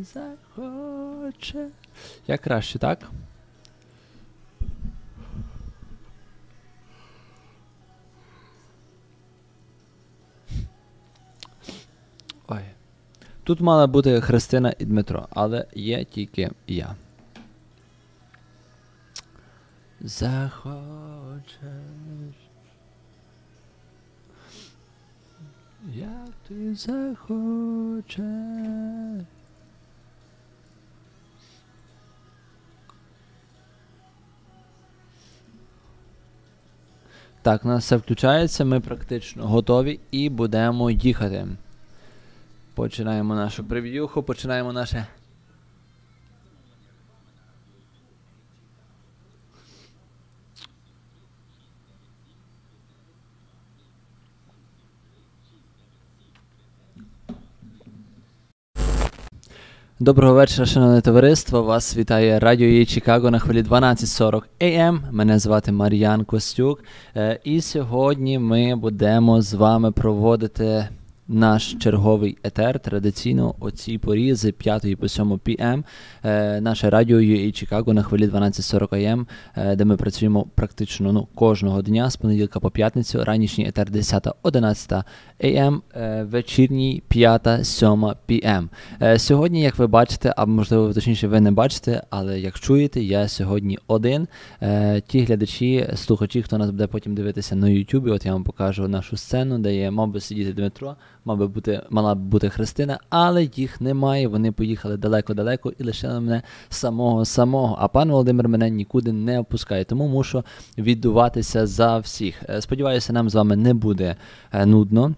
ти захочеш. Як краще, так? Ой. Тут мала бути Христина і Дмитро, але є тільки я. Захочеш. Як ти захочеш. Так, нас все включається, ми практично готові і будемо їхати. Починаємо нашу прев'юху, починаємо наше. Доброго вечора, шановне товариство. Вас вітає Радіо Є Чикаго на хвилі 1240 AM. Мене звати Мар'ян Костюк. Е, І сьогодні ми будемо з вами проводити наш черговий етер традиційно о цій порі з 5 по 7 пм. Е, наше радіо UA Чикаго на хвилі 1240 АМ, е, де ми працюємо практично ну, кожного дня з понеділка по п'ятницю. Ранішній етер 10-11 АМ, е, вечірній 5-7 пм. Е, сьогодні, як ви бачите, або можливо точніше ви не бачите, але як чуєте, я сьогодні один. Е, ті глядачі, слухачі, хто нас буде потім дивитися на Ютубі, от я вам покажу нашу сцену, де є мав би сидіти Дмитро, мав би бути, мала б бути Христина, але їх немає. Вони поїхали далеко-далеко і лишили мене самого самого. А пан Володимир мене нікуди не опускає, тому мушу віддуватися за всіх. Е, Сподіваюся, нам з вами не буде е, нудно.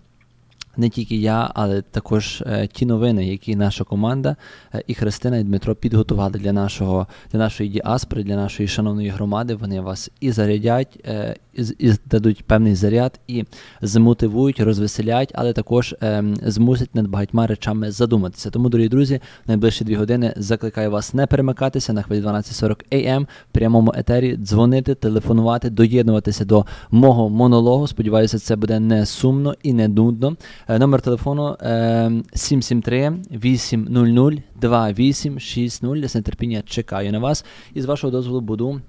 Не тільки я, але також е, ті новини, які наша команда е, і Христина, і Дмитро підготували для нашого для нашої діаспори, для нашої шановної громади. Вони вас і зарядять, е, і, дадуть певний заряд, і змотивують, розвеселять, але також змусять над багатьма речами задуматися. Тому, дорогі друзі, найближчі дві години закликаю вас не перемикатися на хвилі 12.40 AM в прямому етері, дзвонити, телефонувати, доєднуватися до мого монологу. Сподіваюся, це буде не сумно і не нудно. Е, Номер телефону е, 773 800 2860. Я з нетерпіння чекаю на вас. І з вашого дозволу буду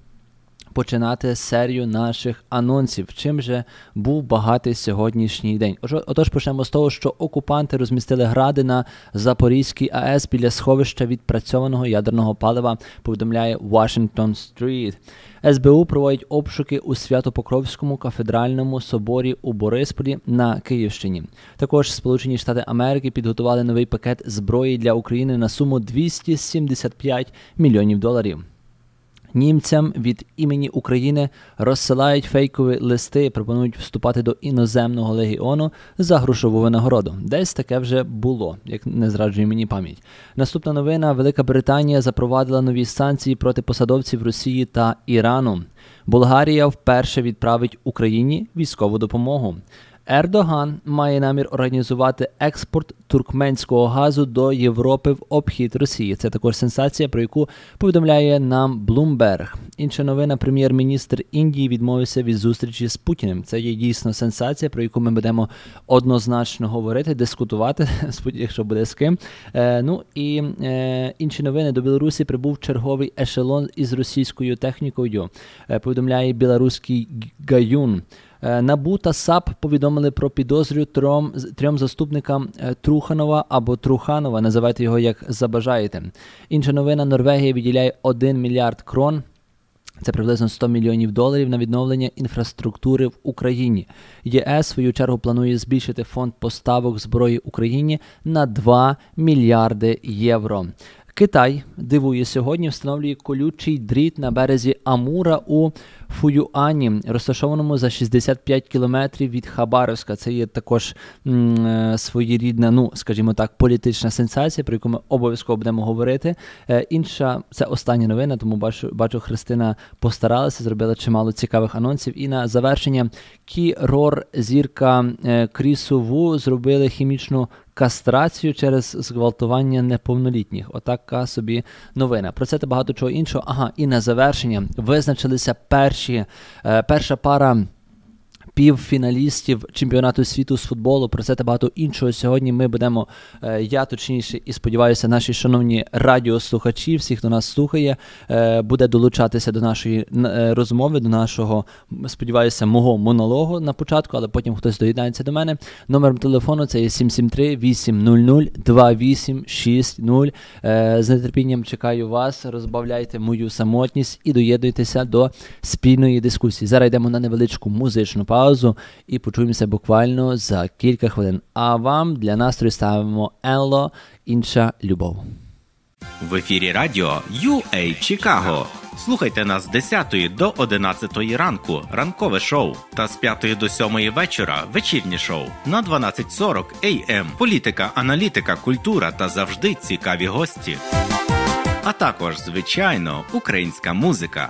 починати серію наших анонсів. Чим же був багатий сьогоднішній день? Ото- Отож, почнемо з того, що окупанти розмістили гради на Запорізькій АЕС біля сховища відпрацьованого ядерного палива, повідомляє Washington Street. СБУ проводить обшуки у Свято-Покровському кафедральному соборі у Борисполі на Київщині. Також Сполучені Штати Америки підготували новий пакет зброї для України на суму 275 мільйонів доларів. Німцям від імені України розсилають фейкові листи, пропонують вступати до іноземного легіону за грошову винагороду. Десь таке вже було, як не зраджує мені пам'ять. Наступна новина: Велика Британія запровадила нові санкції проти посадовців Росії та Ірану. Болгарія вперше відправить Україні військову допомогу. Ердоган має намір організувати експорт туркменського газу до Європи в обхід Росії. Це також сенсація, про яку повідомляє нам Bloomberg. Інша новина: прем'єр-міністр Індії відмовився від зустрічі з Путіним. Це є дійсно сенсація, про яку ми будемо однозначно говорити, дискутувати, сподів- якщо буде з ким. Е, ну і е, інші новини до Білорусі прибув черговий ешелон із російською технікою. Е, повідомляє білоруський гаюн. Е, НАБУ та САП повідомили про підозрю трьом, трьом заступникам е, Труханова або Труханова, називайте його як забажаєте. Інша новина: Норвегія виділяє 1 мільярд крон. Це приблизно 100 мільйонів доларів на відновлення інфраструктури в Україні. ЄС в свою чергу планує збільшити фонд поставок зброї Україні на 2 мільярди євро. Китай дивує сьогодні, встановлює колючий дріт на березі Амура у Фуюані, розташованому за 65 кілометрів від Хабаровська. Це є також м, е, своєрідна, ну скажімо так, політична сенсація, про яку ми обов'язково будемо говорити. Е, інша це остання новина, тому бачу, бачу, Христина постаралася, зробила чимало цікавих анонсів. І на завершення Кірор зірка е, Крісу Ву зробили хімічну кастрацію через зґвалтування неповнолітніх. Отака собі новина. Про це та багато чого іншого. Ага, і на завершення визначилися перші, е, перша пара. Півфіналістів чемпіонату світу з футболу. Про це та багато іншого. Сьогодні ми будемо, е, я точніше, і сподіваюся, наші шановні радіослухачі, всі, хто нас слухає, е, буде долучатися до нашої е, розмови, до нашого, сподіваюся, мого монологу на початку, але потім хтось доєднається до мене. Номером телефону це є 773 800 2860. З нетерпінням чекаю вас. Розбавляйте мою самотність і доєднуйтеся до спільної дискусії. Зараз йдемо на невеличку музичну паузу паузу і почуємося буквально за кілька хвилин. А вам для настрою ставимо Елло інша любов. В ефірі радіо UA Чикаго. Слухайте нас з 10 до 11 ранку, ранкове шоу, та з 5 до 7 вечора вечірнє шоу на 12.40 AM. Політика, аналітика, культура та завжди цікаві гості. А також, звичайно, українська музика.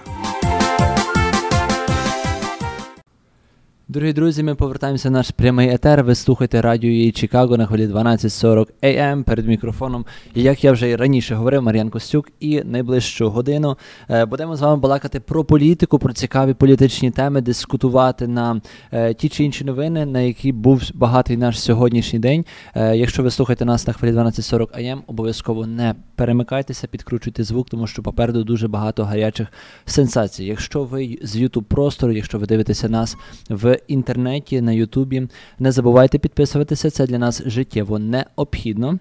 Дорогі друзі, ми повертаємося в наш прямий етер. Ви слухаєте радіо її Чикаго на хвилі 12.40 AM перед мікрофоном. Як я вже і раніше говорив, Мар'ян Костюк, і найближчу годину е, будемо з вами балакати про політику, про цікаві політичні теми, дискутувати на е, ті чи інші новини, на які був багатий наш сьогоднішній день. Е, якщо ви слухаєте нас на хвилі 12.40 AM, обов'язково не перемикайтеся, підкручуйте звук, тому що попереду дуже багато гарячих сенсацій. Якщо ви з YouTube простору, якщо ви дивитеся нас в інтернеті, на Ютубі. Не забувайте підписуватися, це для нас життєво необхідно.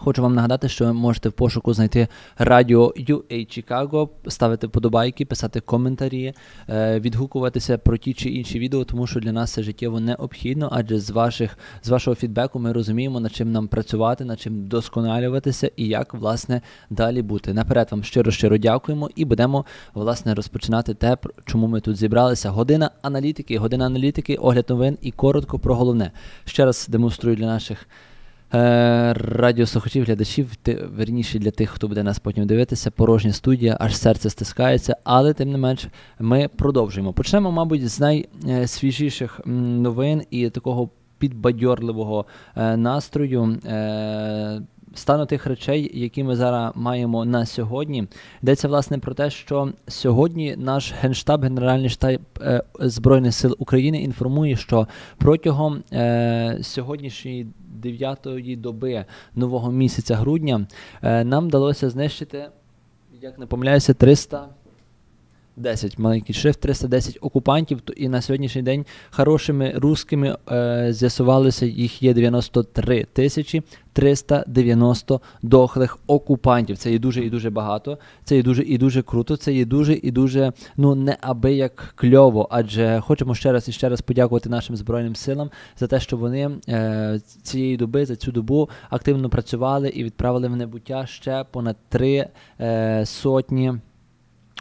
Хочу вам нагадати, що ви можете в пошуку знайти радіо UA Chicago, ставити вподобайки, писати коментарі, е, відгукуватися про ті чи інші відео, тому що для нас це життєво необхідно, адже з ваших з вашого фідбеку ми розуміємо, над чим нам працювати, над чим досконалюватися і як власне далі бути. Наперед вам щиро щиро дякуємо і будемо власне розпочинати те, чому ми тут зібралися. Година аналітики, година аналітики, огляд новин і коротко про головне. Ще раз демонструю для наших. Е, радіослухачів, глядачів, верніше для тих, хто буде нас потім дивитися, порожня студія, аж серце стискається, але тим не менш ми продовжуємо. Почнемо, мабуть, з найсвіжіших новин і такого підбадьорливого е, настрою. Стану тих речей, які ми зараз маємо на сьогодні, йдеться власне про те, що сьогодні наш генштаб, Генеральний штаб е, Збройних сил України інформує, що протягом е, сьогоднішньої дев'ятої доби нового місяця грудня е, нам вдалося знищити, як не помиляюся, 300 10 маленький шрифт, 310 окупантів. І на сьогоднішній день хорошими русскими е, з'ясувалося, їх є 93 тисячі 390 дохлих окупантів. Це є дуже і дуже багато. Це є дуже і дуже круто. Це є дуже і дуже ну неабияк кльово. Адже хочемо ще раз і ще раз подякувати нашим збройним силам за те, що вони е, цієї доби за цю добу активно працювали і відправили в небуття ще понад три е, сотні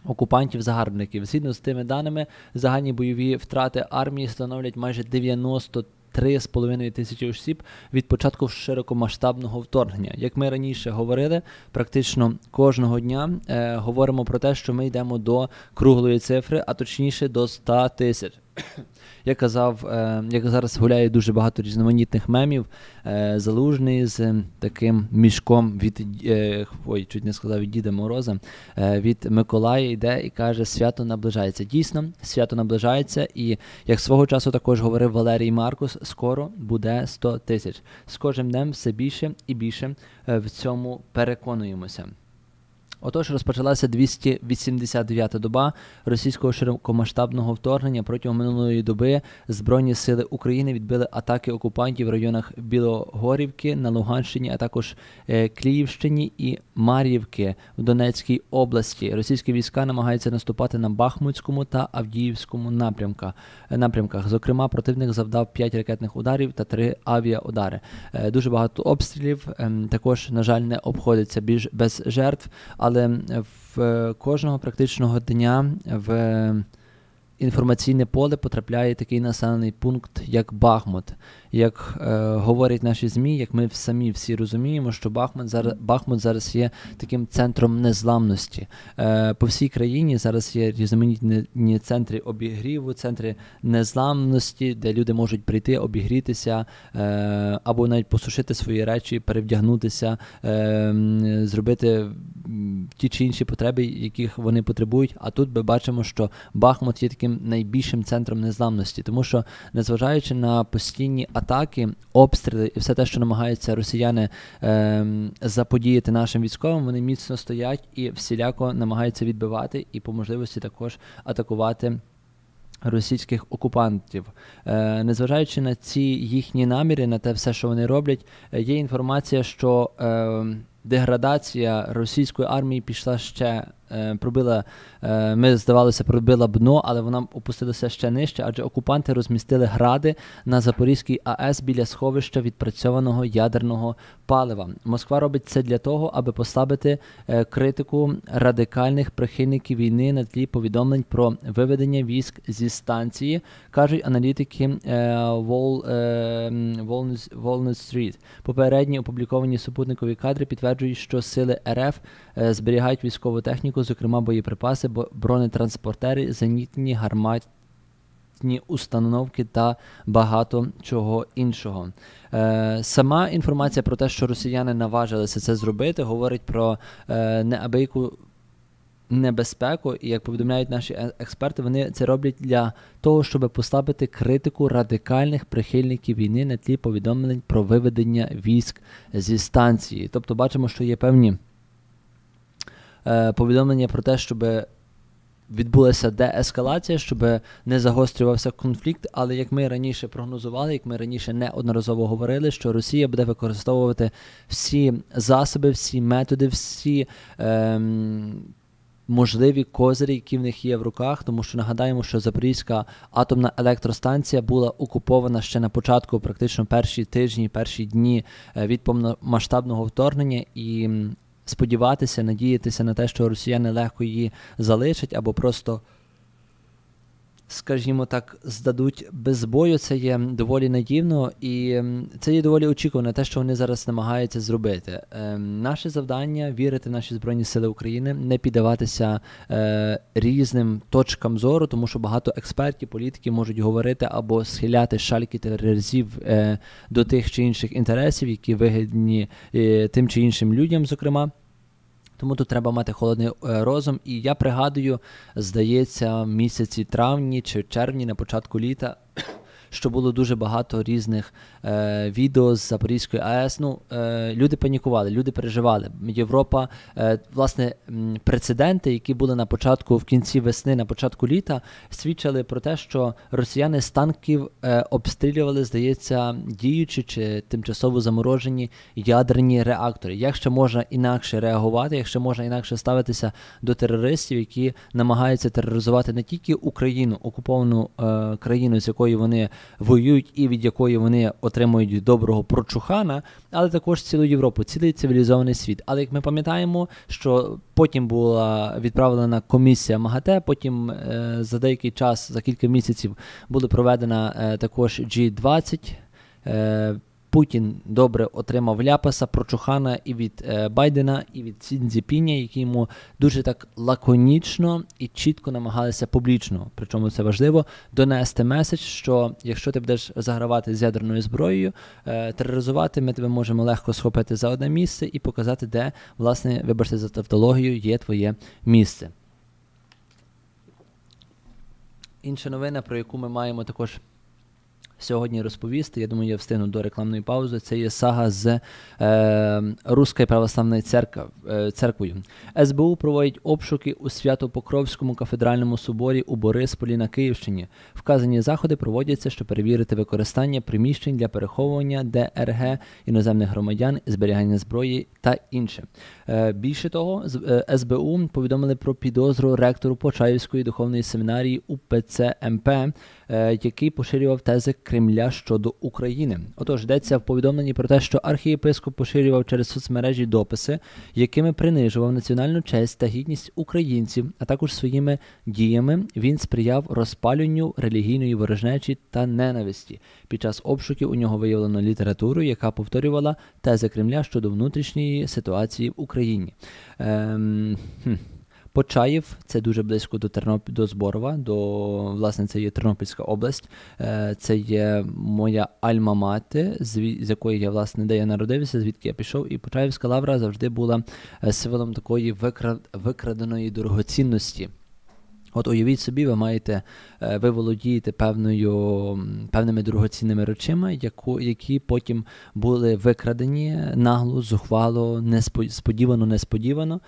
окупантів-загарбників. Згідно з тими даними, загальні бойові втрати армії становлять майже 90 3,5 тисячі осіб від початку широкомасштабного вторгнення. Як ми раніше говорили, практично кожного дня е, говоримо про те, що ми йдемо до круглої цифри, а точніше до 100 тисяч. Я казав, е, як зараз гуляє дуже багато різноманітних мемів. Е, залужний з таким мішком від е, ой, чуть не сказав від Діда Мороза, від Миколая йде і каже, свято наближається. Дійсно, свято наближається, і як свого часу також говорив Валерій Маркус, скоро буде 100 тисяч. З кожним днем все більше і більше в цьому переконуємося. Отож, розпочалася 289-та доба російського широкомасштабного вторгнення. Протягом минулої доби Збройні сили України відбили атаки окупантів в районах Білогорівки на Луганщині, а також е, Київщині і Мар'ївки в Донецькій області. Російські війська намагаються наступати на Бахмутському та Авдіївському напрямках. напрямках. Зокрема, противник завдав 5 ракетних ударів та 3 авіаудари. Е, дуже багато обстрілів. Ем, також, на жаль, не обходиться більш без жертв але в кожного практичного дня в інформаційне поле потрапляє такий населений пункт, як Бахмут. Як е, говорять наші ЗМІ, як ми самі всі розуміємо, що Бахмут зараз Бахмут зараз є таким центром незламності. Е, По всій країні зараз є різноманітні центри обігріву, центри незламності, де люди можуть прийти, обігрітися е, або навіть посушити свої речі, перевдягнутися, е, зробити ті чи інші потреби, яких вони потребують. А тут ми бачимо, що Бахмут є таким найбільшим центром незламності, тому що, незважаючи на постійні атаки, обстріли і все те, що намагаються росіяни е, заподіяти нашим військовим, вони міцно стоять і всіляко намагаються відбивати і по можливості також атакувати. Російських окупантів, е, незважаючи на ці їхні наміри, на те все, що вони роблять, е, є інформація, що е, деградація російської армії пішла ще Е, пробила, е, ми здавалося, пробила дно, але вона опустилася ще нижче, адже окупанти розмістили гради на Запорізькій АЕС біля сховища відпрацьованого ядерного палива. Москва робить це для того, аби послабити е, критику радикальних прихильників війни на тлі повідомлень про виведення військ зі станції, кажуть аналітики Волнес Стріт. Попередні опубліковані супутникові кадри підтверджують, що сили РФ зберігають військову техніку техніку, зокрема боєприпаси, бронетранспортери, зенітні гарматні установки та багато чого іншого. Е, Сама інформація про те, що росіяни наважилися це зробити, говорить про е, неабияку небезпеку, і як повідомляють наші е, експерти, вони це роблять для того, щоб послабити критику радикальних прихильників війни на тлі повідомлень про виведення військ зі станції. Тобто, бачимо, що є певні. Е, повідомлення про те, щоб відбулася деескалація, щоб не загострювався конфлікт. Але як ми раніше прогнозували, як ми раніше неодноразово говорили, що Росія буде використовувати всі засоби, всі методи, всі. Ем, Можливі козирі, які в них є в руках, тому що нагадаємо, що Запорізька атомна електростанція була окупована ще на початку, практично перші тижні, перші дні е, від повномасштабного вторгнення, і сподіватися, надіятися на те, що росіяни легко її залишать, або просто, скажімо так, здадуть без бою. Це є доволі надівно, і це є доволі очікувано, те, що вони зараз намагаються зробити. Е, наше завдання вірити в наші Збройні Сили України, не піддаватися е, різним точкам зору, тому що багато експертів, політиків можуть говорити або схиляти шальки тероризів е, до тих чи інших інтересів, які вигідні е, тим чи іншим людям, зокрема. Тому тут треба мати холодний е, розум. І я пригадую, здається, місяці травні чи червні на початку літа що було дуже багато різних е, відео з Запорізької АЕС. Ну, е, Люди панікували, люди переживали. Європа, е, власне, прецеденти, які були на початку в кінці весни, на початку літа, свідчили про те, що росіяни з танків е, обстрілювали, здається, діючи чи тимчасово заморожені ядерні реактори. Як ще можна інакше реагувати, як ще можна інакше ставитися до терористів, які намагаються тероризувати не тільки Україну, окуповану е, країну, з якою вони воюють і від якої вони отримують доброго прочухана, але також цілу Європу, цілий цивілізований світ. Але як ми пам'ятаємо, що потім була відправлена комісія МАГАТЕ, потім е, за деякий час, за кілька місяців, була проведена е, також G20. Путін добре отримав ляпаса прочухана і від е, Байдена, і від Сіндзіпіня, які йому дуже так лаконічно і чітко намагалися публічно, причому це важливо, донести меседж, що якщо ти будеш загравати з ядерною зброєю, е, тероризувати, ми тебе можемо легко схопити за одне місце і показати, де, власне, вибачте за тавтологію, є твоє місце. Інша новина, про яку ми маємо також сьогодні розповісти. Я думаю, я встигну до рекламної паузи. Це є сага з е, Руською православною церкв, е, церквою. СБУ проводить обшуки у Свято-Покровському кафедральному соборі у Борисполі на Київщині. Вказані заходи проводяться, щоб перевірити використання приміщень для переховування ДРГ іноземних громадян, зберігання зброї та інше. Е, більше того, е, СБУ повідомили про підозру ректору Почаївської духовної семінарії УПЦ МП, е, який поширював тези Кремля щодо України. Отож, йдеться в повідомленні про те, що архієпископ поширював через соцмережі дописи, якими принижував національну честь та гідність українців, а також своїми діями він сприяв розпалюванню релігійної ворожнечі та ненависті. Під час обшуків у нього виявлено літературу, яка повторювала тези Кремля щодо внутрішньої ситуації в Україні. Ем, хм. Почаїв це дуже близько до Терноп... до Зборова, до власне це є Тернопільська область. Е, це є моя альма-мати, з якої я власне де я народився, звідки я пішов. І Почаївська лавра завжди була е, символом такої викраденої дорогоцінності. От уявіть собі, ви маєте, е, ви володієте певною, певними дорогоцінними речами, яку, які потім були викрадені нагло, зухвало, несподівано, несподівано.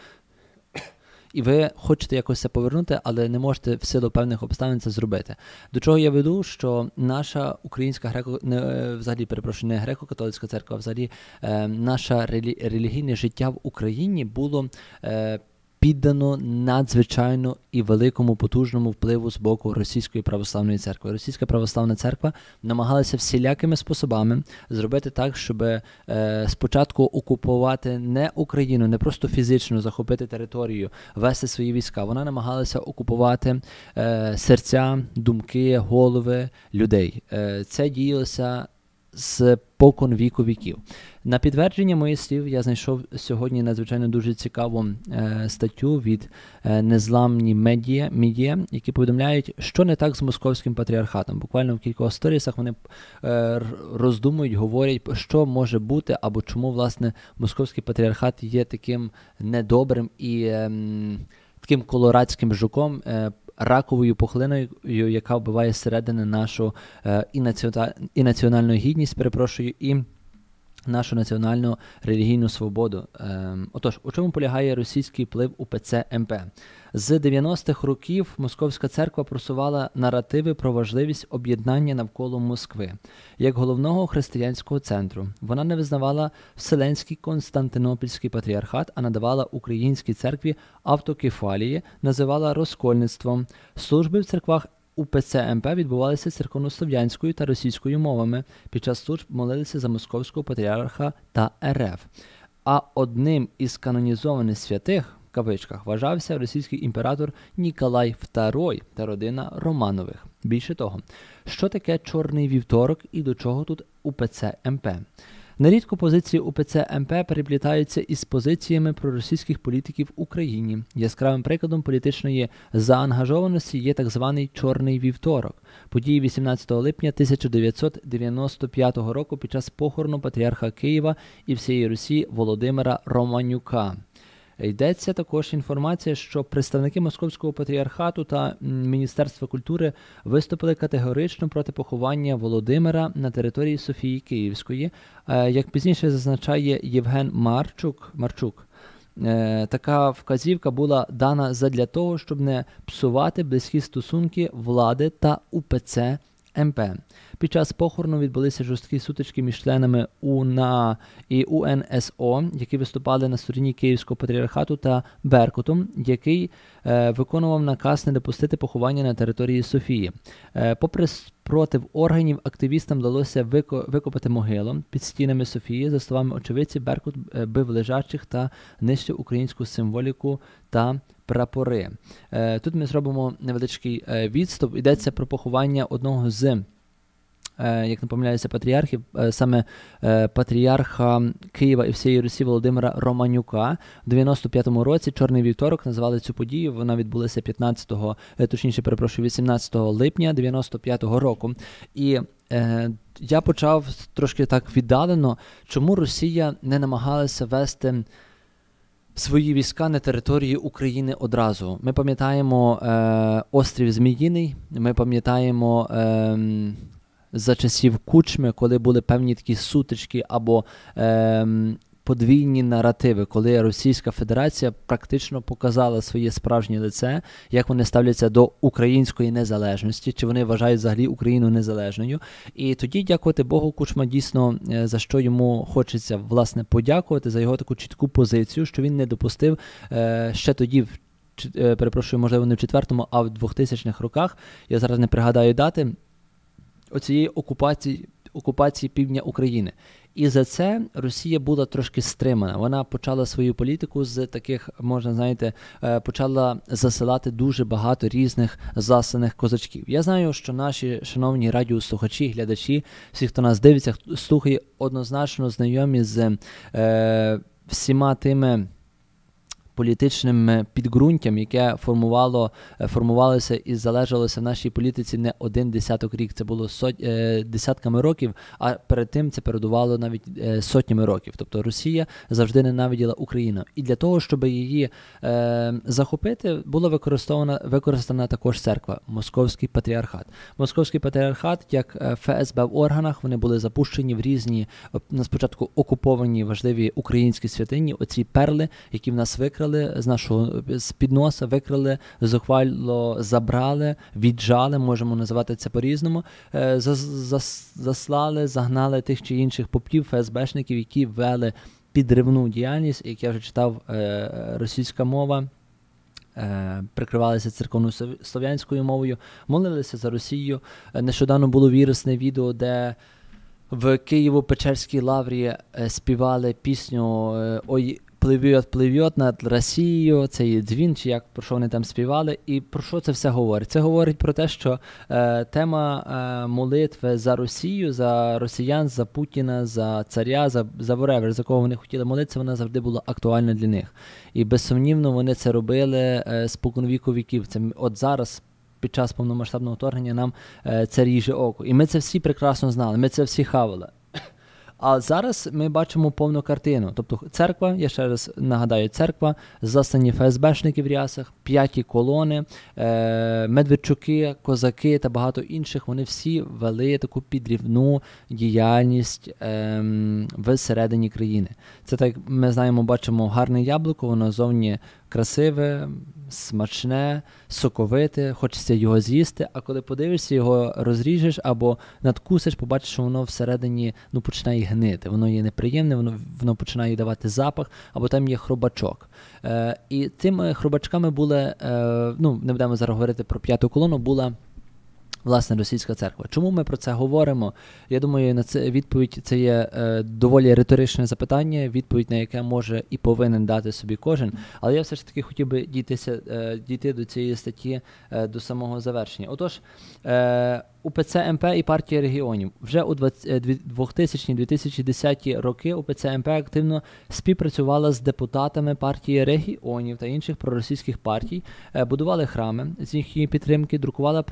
І ви хочете якось це повернути, але не можете в силу певних обставин це зробити. До чого я веду, що наша українська греко не е, взагалі перепрошую, не греко-католицька церква, а взагалі е, наше релігійне життя в Україні було е, піддано надзвичайно і великому потужному впливу з боку Російської православної церкви. Російська православна церква намагалася всілякими способами зробити так, щоб е, спочатку окупувати не Україну, не просто фізично захопити територію, вести свої війська. Вона намагалася окупувати е, серця, думки, голови людей. Е, Це діялося з покон віку віків. На підтвердження моїх слів я знайшов сьогодні надзвичайно дуже цікаву е, статтю від е, незламні медіа, медіа, які повідомляють, що не так з московським патріархатом. Буквально в кількох сторісах вони е, роздумують, говорять, що може бути або чому власне московський патріархат є таким недобрим і е, таким колорадським жуком. Раковою пухлиною, яка вбиває зсередини нашу е, і національну гідність, перепрошую, і нашу національну релігійну свободу. Ем, отож, у чому полягає російський вплив УПЦ МП? З 90-х років Московська церква просувала наративи про важливість об'єднання навколо Москви як головного християнського центру. Вона не визнавала Вселенський Константинопільський патріархат, а надавала українській церкві автокефалії, називала розкольництвом. Служби в церквах УПЦ МП відбувалися церковнослов'янською та російською мовами. Під час служб молилися за московського патріарха та РФ. А одним із канонізованих святих кавичках вважався російський імператор Ніколай II та родина Романових. Більше того, що таке Чорний вівторок і до чого тут УПЦ МП? Нерідко позиції УПЦ МП переплітаються із позиціями проросійських політиків в Україні. Яскравим прикладом політичної заангажованості є так званий Чорний вівторок, події 18 липня 1995 року під час похорону патріарха Києва і всієї Русі Володимира Романюка. Йдеться також інформація, що представники Московського патріархату та Міністерства культури виступили категорично проти поховання Володимира на території Софії Київської. Е, як пізніше зазначає Євген Марчук, Марчук, е, така вказівка була дана задля того, щоб не псувати близькі стосунки влади та УПЦ МП. Під час похорону відбулися жорсткі сутички між членами УНА і УНСО, які виступали на стороні Київського патріархату та Беркутом, який е, виконував наказ не допустити поховання на території Софії. Е, попри спротив органів, активістам вдалося викопати могилу під стінами Софії. За словами очевидців, Беркут е, бив лежачих та нищив українську символіку та прапори. Е, тут ми зробимо невеличкий е, відступ. Йдеться про поховання одного з. Е, як не помиляюся, патріархів, саме патріарха Києва і всієї Русі Володимира Романюка в 95-му році Чорний вівторок називали цю подію. Вона відбулася 15-го, точніше, перепрошую, 18 липня 95-го року. І е, я почав трошки так віддалено, чому Росія не намагалася вести свої війська на території України одразу. Ми пам'ятаємо е, острів Зміїний, ми пам'ятаємо е, за часів Кучми, коли були певні такі сутички або е, подвійні наративи, коли Російська Федерація практично показала своє справжнє лице, як вони ставляться до української незалежності, чи вони вважають взагалі Україну незалежною. І тоді, дякувати Богу, Кучма дійсно е, за що йому хочеться власне подякувати за його таку чітку позицію, що він не допустив е, ще тоді в. Е, перепрошую, можливо, не в четвертому, а в 2000-х роках. Я зараз не пригадаю дати оцієї окупації окупації півдня України. І за це Росія була трошки стримана. Вона почала свою політику з таких, можна знаєте, е, почала засилати дуже багато різних засланих козачків. Я знаю, що наші шановні радіослухачі, глядачі, всі, хто нас дивиться, слухає, однозначно знайомі з е, всіма тими політичним підґрунтям, яке формувало, формувалося і залежалося в нашій політиці не один десяток рік. Це було сот, десятками років, а перед тим це передувало навіть сотнями років. Тобто Росія завжди ненавиділа Україну. І для того, щоб її е, захопити, була використована використана також церква, Московський патріархат. Московський патріархат, як е, ФСБ в органах, вони були запущені в різні на спочатку окуповані важливі українські святині. Оці перли, які в нас викрали з нашого з під носа, викрали, зухвало забрали, віджали, можемо називати це по-різному. Е, заслали, загнали тих чи інших попів, ФСБшників, які вели підривну діяльність, як я вже читав, е, російська мова. Е, прикривалися церковно слов'янською мовою, молилися за Росію. Нещодавно було вірусне відео, де в Києво-Печерській лаврі співали пісню Ой, пливет, пливет над Росією, це є дзвін, чи як про що вони там співали, і про що це все говорить? Це говорить про те, що е, тема е, молитви за Росію, за росіян, за Путіна, за царя, за за Воревер, за кого вони хотіли молитися, вона завжди була актуальна для них. І безсумнівно вони це робили е, споконвіку віків. Це от зараз. Під час повномасштабного вторгнення нам е, це ріже око. І ми це всі прекрасно знали, ми це всі хавали. А зараз ми бачимо повну картину. Тобто церква, я ще раз нагадаю, церква, застані ФСБшники в рясах, п'яті колони, е- Медведчуки, козаки та багато інших. Вони всі вели таку підрівну діяльність е- всередині країни. Це так ми знаємо, бачимо гарне яблуко, воно зовні красиве, смачне, соковите, хочеться його з'їсти, а коли подивишся, його розріжеш або надкусиш, побачиш, що воно всередині ну, починає гнити. Воно є неприємне, воно воно починає давати запах, або там є хробачок. Е, І тими хробачками були, е, ну не будемо зараз говорити про п'яту колону, була. Власне, російська церква. Чому ми про це говоримо? Я думаю, на це відповідь це є е, доволі риторичне запитання, відповідь на яке може і повинен дати собі кожен. Але я все ж таки хотів би дійтися, е, дійти до цієї статті е, до самого завершення. Отож, е, УПЦ МП і партія регіонів вже у 2000-2010 е, роки УПЦ МП активно співпрацювала з депутатами партії регіонів та інших проросійських партій, е, будували храми з їхньої підтримки, друкували е,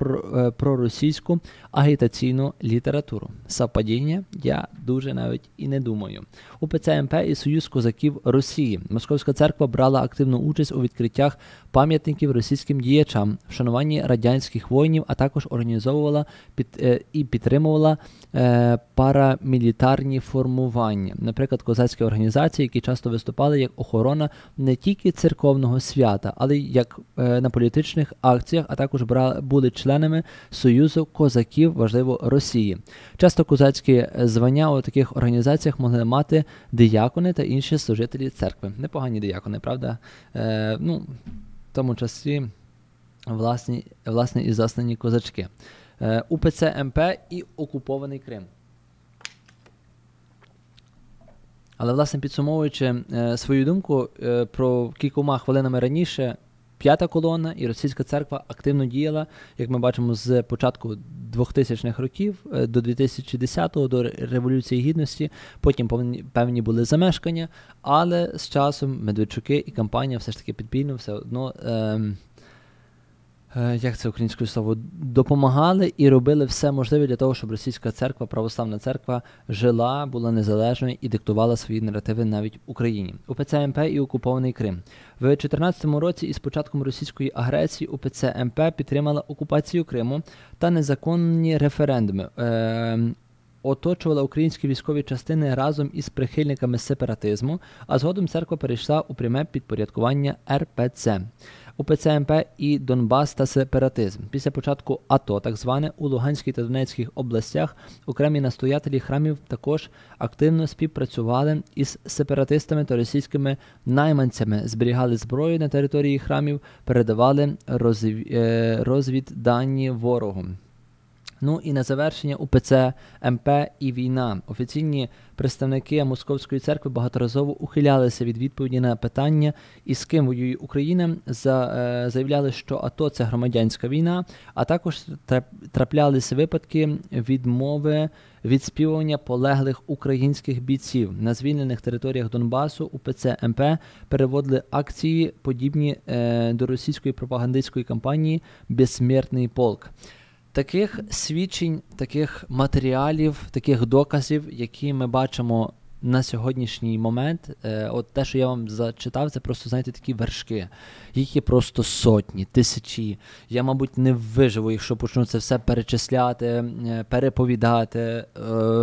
проросійську агітаційну літературу. Совпадіння я дуже навіть і не думаю. УПЦ МП і Союз козаків Росії. Московська церква брала активну участь у відкриттях пам'ятників російським діячам, вшануванні радянських воїнів, а також організовувала під, е, і підтримувала е, парамілітарні формування, наприклад, козацькі організації, які часто виступали як охорона не тільки церковного свята, але й як е, на політичних акціях, а також брали, були членами Союзу козаків, важливо Росії. Часто козацькі звання у таких організаціях могли мати диякони та інші служителі церкви. Непогані диякони, правда? Е, ну, тому часі власні, власне і заснені козачки. УПЦ МП і Окупований Крим. Але, власне, підсумовуючи е, свою думку е, про кількома хвилинами раніше, п'ята колона і російська церква активно діяла, як ми бачимо, з початку 2000-х років до 2010-го, до Революції Гідності. Потім певні були замешкання, але з часом Медведчуки і кампанія все ж таки підпільно все одно. Е Е, як це українською слово, допомагали і робили все можливе для того, щоб російська церква, православна церква жила, була незалежною і диктувала свої наративи навіть Україні. УПЦ МП і окупований Крим в 2014 році. Із початком російської агресії УПЦ МП підтримала окупацію Криму та незаконні референдуми. Е, Оточувала українські військові частини разом із прихильниками сепаратизму, а згодом церква перейшла у пряме підпорядкування РПЦ. УПЦ МП і Донбас та сепаратизм. Після початку АТО, так зване, у Луганській та Донецьких областях окремі настоятелі храмів також активно співпрацювали із сепаратистами та російськими найманцями, зберігали зброю на території храмів, передавали розвіддані ворогу. Ну і на завершення УПЦ МП і війна. Офіційні представники Московської церкви багаторазово ухилялися від відповіді на питання, із ким воює Україна. За, е, заявляли, що АТО це громадянська війна, а також траплялися випадки відмови від співання полеглих українських бійців на звільнених територіях Донбасу. УПЦ МП переводили акції, подібні е, до російської пропагандистської кампанії Безсмертний полк таких свідчень, таких матеріалів, таких доказів, які ми бачимо на сьогоднішній момент, е, от те, що я вам зачитав, це просто знаєте такі вершки. Їх є просто сотні, тисячі. Я, мабуть, не виживу, якщо почну це все перечисляти, е, переповідати, е,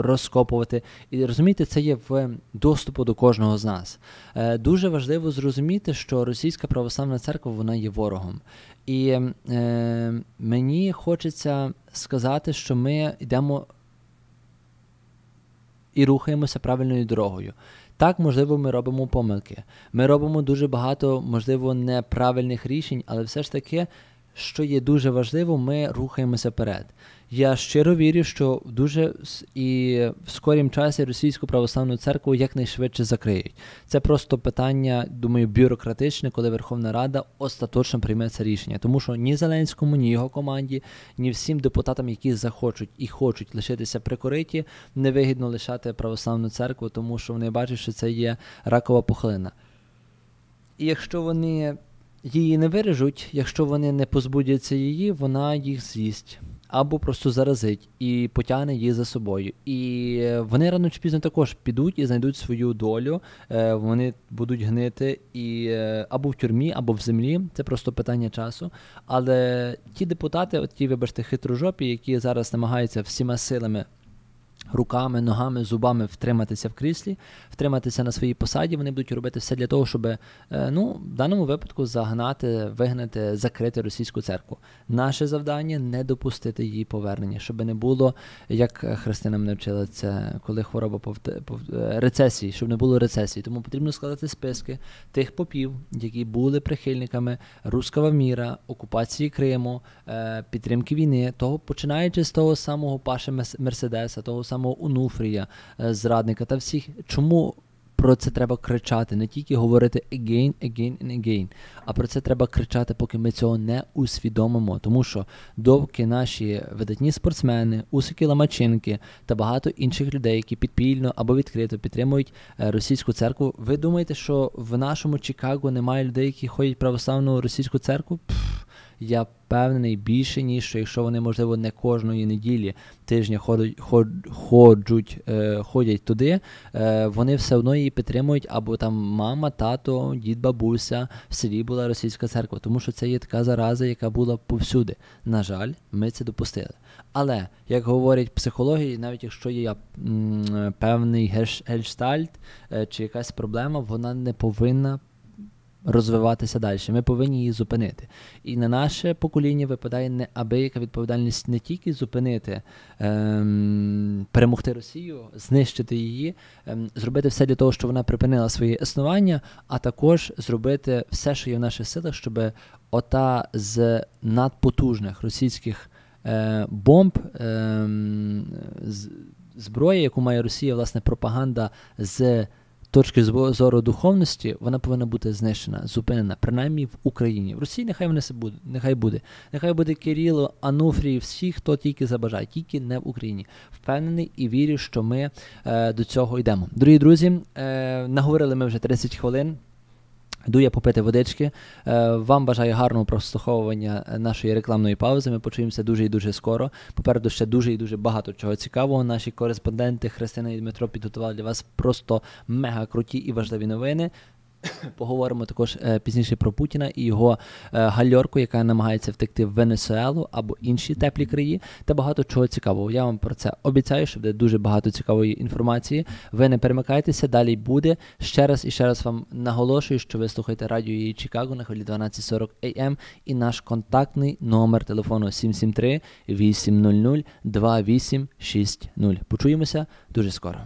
розкопувати. І розумієте, це є в доступу до кожного з нас. Е, дуже важливо зрозуміти, що російська православна церква вона є ворогом. І е, мені хочеться сказати, що ми йдемо і рухаємося правильною дорогою. Так, можливо, ми робимо помилки. Ми робимо дуже багато, можливо, неправильних рішень, але все ж таки, що є дуже важливо, ми рухаємося вперед. Я щиро вірю, що дуже і в скорім часі російську православну церкву якнайшвидше закриють. Це просто питання, думаю, бюрократичне, коли Верховна Рада остаточно прийме це рішення. Тому що ні Зеленському, ні його команді, ні всім депутатам, які захочуть і хочуть лишитися при кориті, невигідно лишати православну церкву, тому що вони бачать, що це є ракова пухлина. І якщо вони її не вирежуть, якщо вони не позбудяться її, вона їх з'їсть або просто заразить і потягне її за собою. І вони рано чи пізно також підуть і знайдуть свою долю. Е, вони будуть гнити і е, або в тюрмі, або в землі. Це просто питання часу. Але ті депутати, от ті, вибачте, хитрожопі, які зараз намагаються всіма силами руками, ногами, зубами втриматися в кріслі, втриматися на своїй посаді. Вони будуть робити все для того, щоб е, ну, в даному випадку загнати, вигнати, закрити російську церкву. Наше завдання не допустити її повернення, щоб не було, як Христина мене вчила це, коли хвороба повт... Пов... Е, рецесії, щоб не було рецесії. Тому потрібно складати списки тих попів, які були прихильниками руского міра, окупації Криму, е, підтримки війни, того починаючи з того самого Паши Мерседеса, того самого самого Унуфрія, е, зрадника та всіх. Чому про це треба кричати? Не тільки говорити again, again and again, а про це треба кричати, поки ми цього не усвідомимо. Тому що доки наші видатні спортсмени, усики ламачинки та багато інших людей, які підпільно або відкрито підтримують е, російську церкву, ви думаєте, що в нашому Чикаго немає людей, які ходять в православну російську церкву? Пф, я впевнений більше, ніж що якщо вони, можливо, не кожної неділі тижня ходять, ходжуть, е, ходять туди, е, вони все одно її підтримують, або там мама, тато, дід, бабуся, в селі була російська церква, тому що це є така зараза, яка була повсюди. На жаль, ми це допустили. Але, як говорять психології, навіть якщо є певний гельштальт е, чи якась проблема, вона не повинна розвиватися далі. Ми повинні її зупинити. І на наше покоління випадає неабияка відповідальність не тільки зупинити, ем, перемогти Росію, знищити її, ем, зробити все для того, щоб вона припинила своє існування, а також зробити все, що є в наших силах, щоб ота з надпотужних російських е, бомб. Е, з, Зброя, яку має Росія, власне, пропаганда з точки зору духовності вона повинна бути знищена, зупинена, принаймні в Україні. В Росії нехай вона буде, нехай буде. Нехай буде Кирило, Ануфрій, всі, хто тільки забажає, тільки не в Україні. Впевнений і вірю, що ми е, до цього йдемо. Дорогі друзі, е, наговорили ми вже 30 хвилин. Йду я попити водички. Е, вам бажаю гарного прослуховування нашої рекламної паузи. Ми почуємося дуже і дуже скоро. Попереду ще дуже і дуже багато чого цікавого. Наші кореспонденти Христина і Дмитро підготували для вас просто мега круті і важливі новини. Поговоримо також е, пізніше про Путіна і його е, гальорку, яка намагається втекти в Венесуелу або інші теплі краї, та багато чого цікавого. Я вам про це обіцяю, що буде дуже багато цікавої інформації. Ви не перемикайтеся, далі буде. Ще раз і ще раз вам наголошую, що ви слухаєте радіо її Чикаго на хвилі 1240 AM і наш контактний номер телефону 773 800 2860. Почуємося дуже скоро.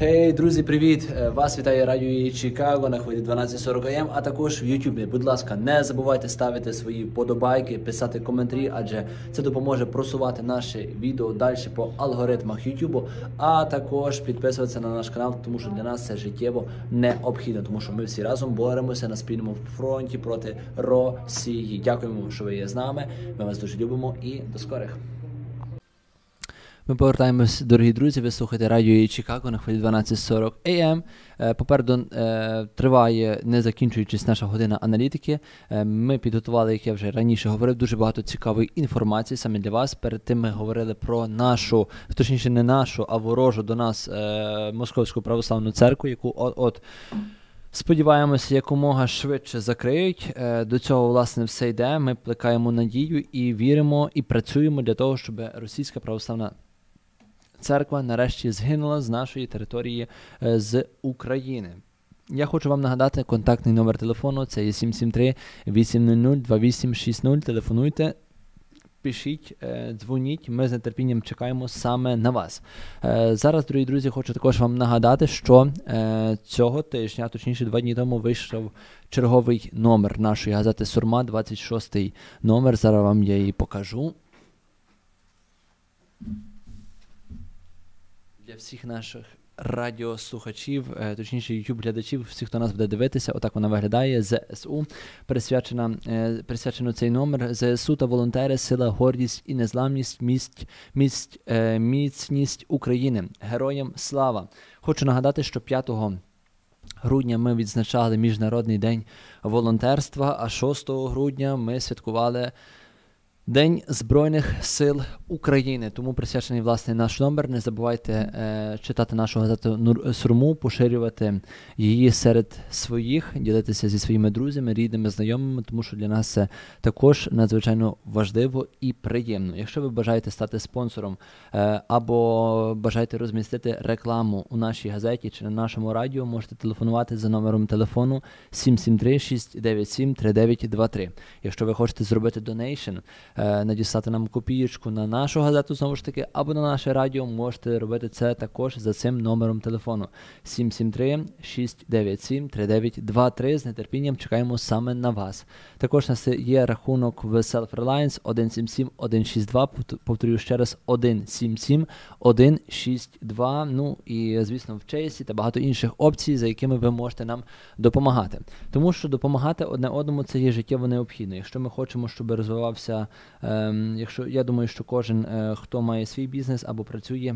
Гей, друзі, привіт! Е, вас вітає радіо Чикаго на хвилі 1240 АМ, а також в Ютубі. Будь ласка, не забувайте ставити свої подобайки, писати коментарі, адже це допоможе просувати наші відео далі по алгоритмах Ютубу, а також підписуватися на наш канал, тому що для нас це життєво необхідно, тому що ми всі разом боремося на спільному фронті проти Росії. Дякуємо, що ви є з нами. Ми вас дуже любимо і до скорих. Ми повертаємось, дорогі друзі. Ви слухаєте радіо Чикаго на хвилі 1240 AM. Е, попереду е, триває, не закінчуючись наша година аналітики. Е, ми підготували, як я вже раніше говорив, дуже багато цікавої інформації саме для вас. Перед тим ми говорили про нашу, точніше, не нашу, а ворожу до нас Московську православну церкву, яку от-от. Сподіваємося, якомога швидше закриють. До цього, власне, все йде. Ми плекаємо надію і віримо, і працюємо для того, щоб російська православна церква нарешті згинула з нашої території е, з України. Я хочу вам нагадати контактний номер телефону. Це є 773 800 2860. Телефонуйте. Пишіть, е, дзвоніть, ми з нетерпінням чекаємо саме на вас. Е, зараз, дорогі друзі, хочу також вам нагадати, що цього тижня, точніше, два дні тому, вийшов черговий номер нашої газети Сурма, 26-й номер. Зараз вам я її покажу. Всіх наших радіослухачів, е, точніше, youtube глядачів всіх, хто нас буде дивитися, отак вона виглядає. ЗСУ присвячена е, присвячено цей номер. ЗСУ та волонтери, сила, гордість і незламність, мість, мість, е, міцність України. Героям слава! Хочу нагадати, що 5 грудня ми відзначали Міжнародний день волонтерства, а 6 грудня ми святкували. День Збройних сил України. Тому присвячений власне наш номер. Не забувайте е, читати нашу газету Сурму, поширювати її серед своїх, ділитися зі своїми друзями, рідними, знайомими, тому що для нас це також надзвичайно важливо і приємно. Якщо ви бажаєте стати спонсором е, або бажаєте розмістити рекламу у нашій газеті чи на нашому радіо, можете телефонувати за номером телефону 773 697 3923. Якщо ви хочете зробити donation, надіслати нам копієчку на нашу газету, знову ж таки, або на наше радіо, можете робити це також за цим номером телефону 773-697-3923. З нетерпінням чекаємо саме на вас. Також у нас є рахунок в Self Reliance 177-162. Повторюю ще раз, 177-162. Ну і, звісно, в Чейсі та багато інших опцій, за якими ви можете нам допомагати. Тому що допомагати одне одному це є життєво необхідно. Якщо ми хочемо, щоб розвивався якщо я думаю, що кожен, е, хто має свій бізнес або працює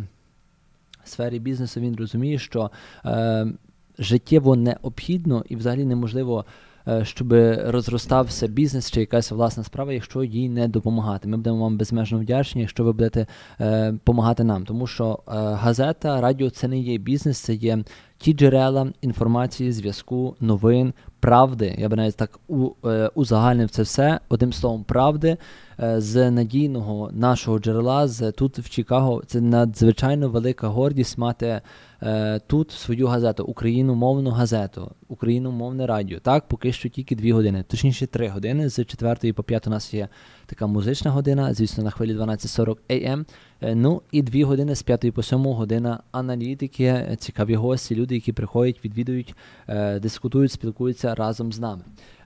в сфері бізнесу, він розуміє, що ем, життєво необхідно і взагалі неможливо. Е, щоб розростався бізнес чи якась власна справа, якщо їй не допомагати. Ми будемо вам безмежно вдячні, якщо ви будете допомагати е, нам. Тому що е, газета, радіо це не є бізнес, це є ті джерела інформації, зв'язку, новин, правди. Я би навіть так узагальнив це все одним словом правди. З надійного нашого джерела з тут в Чикаго це надзвичайно велика гордість мати Е, тут свою газету, україномовну газету, україномовне радіо. Так, поки що тільки дві години, точніше три години. З 4 по 5 у нас є така музична година, звісно, на хвилі 12.40 AM. Е, ну і дві години з 5 по 7 година аналітики, цікаві гості, люди, які приходять, відвідують, е, дискутують, спілкуються разом з нами.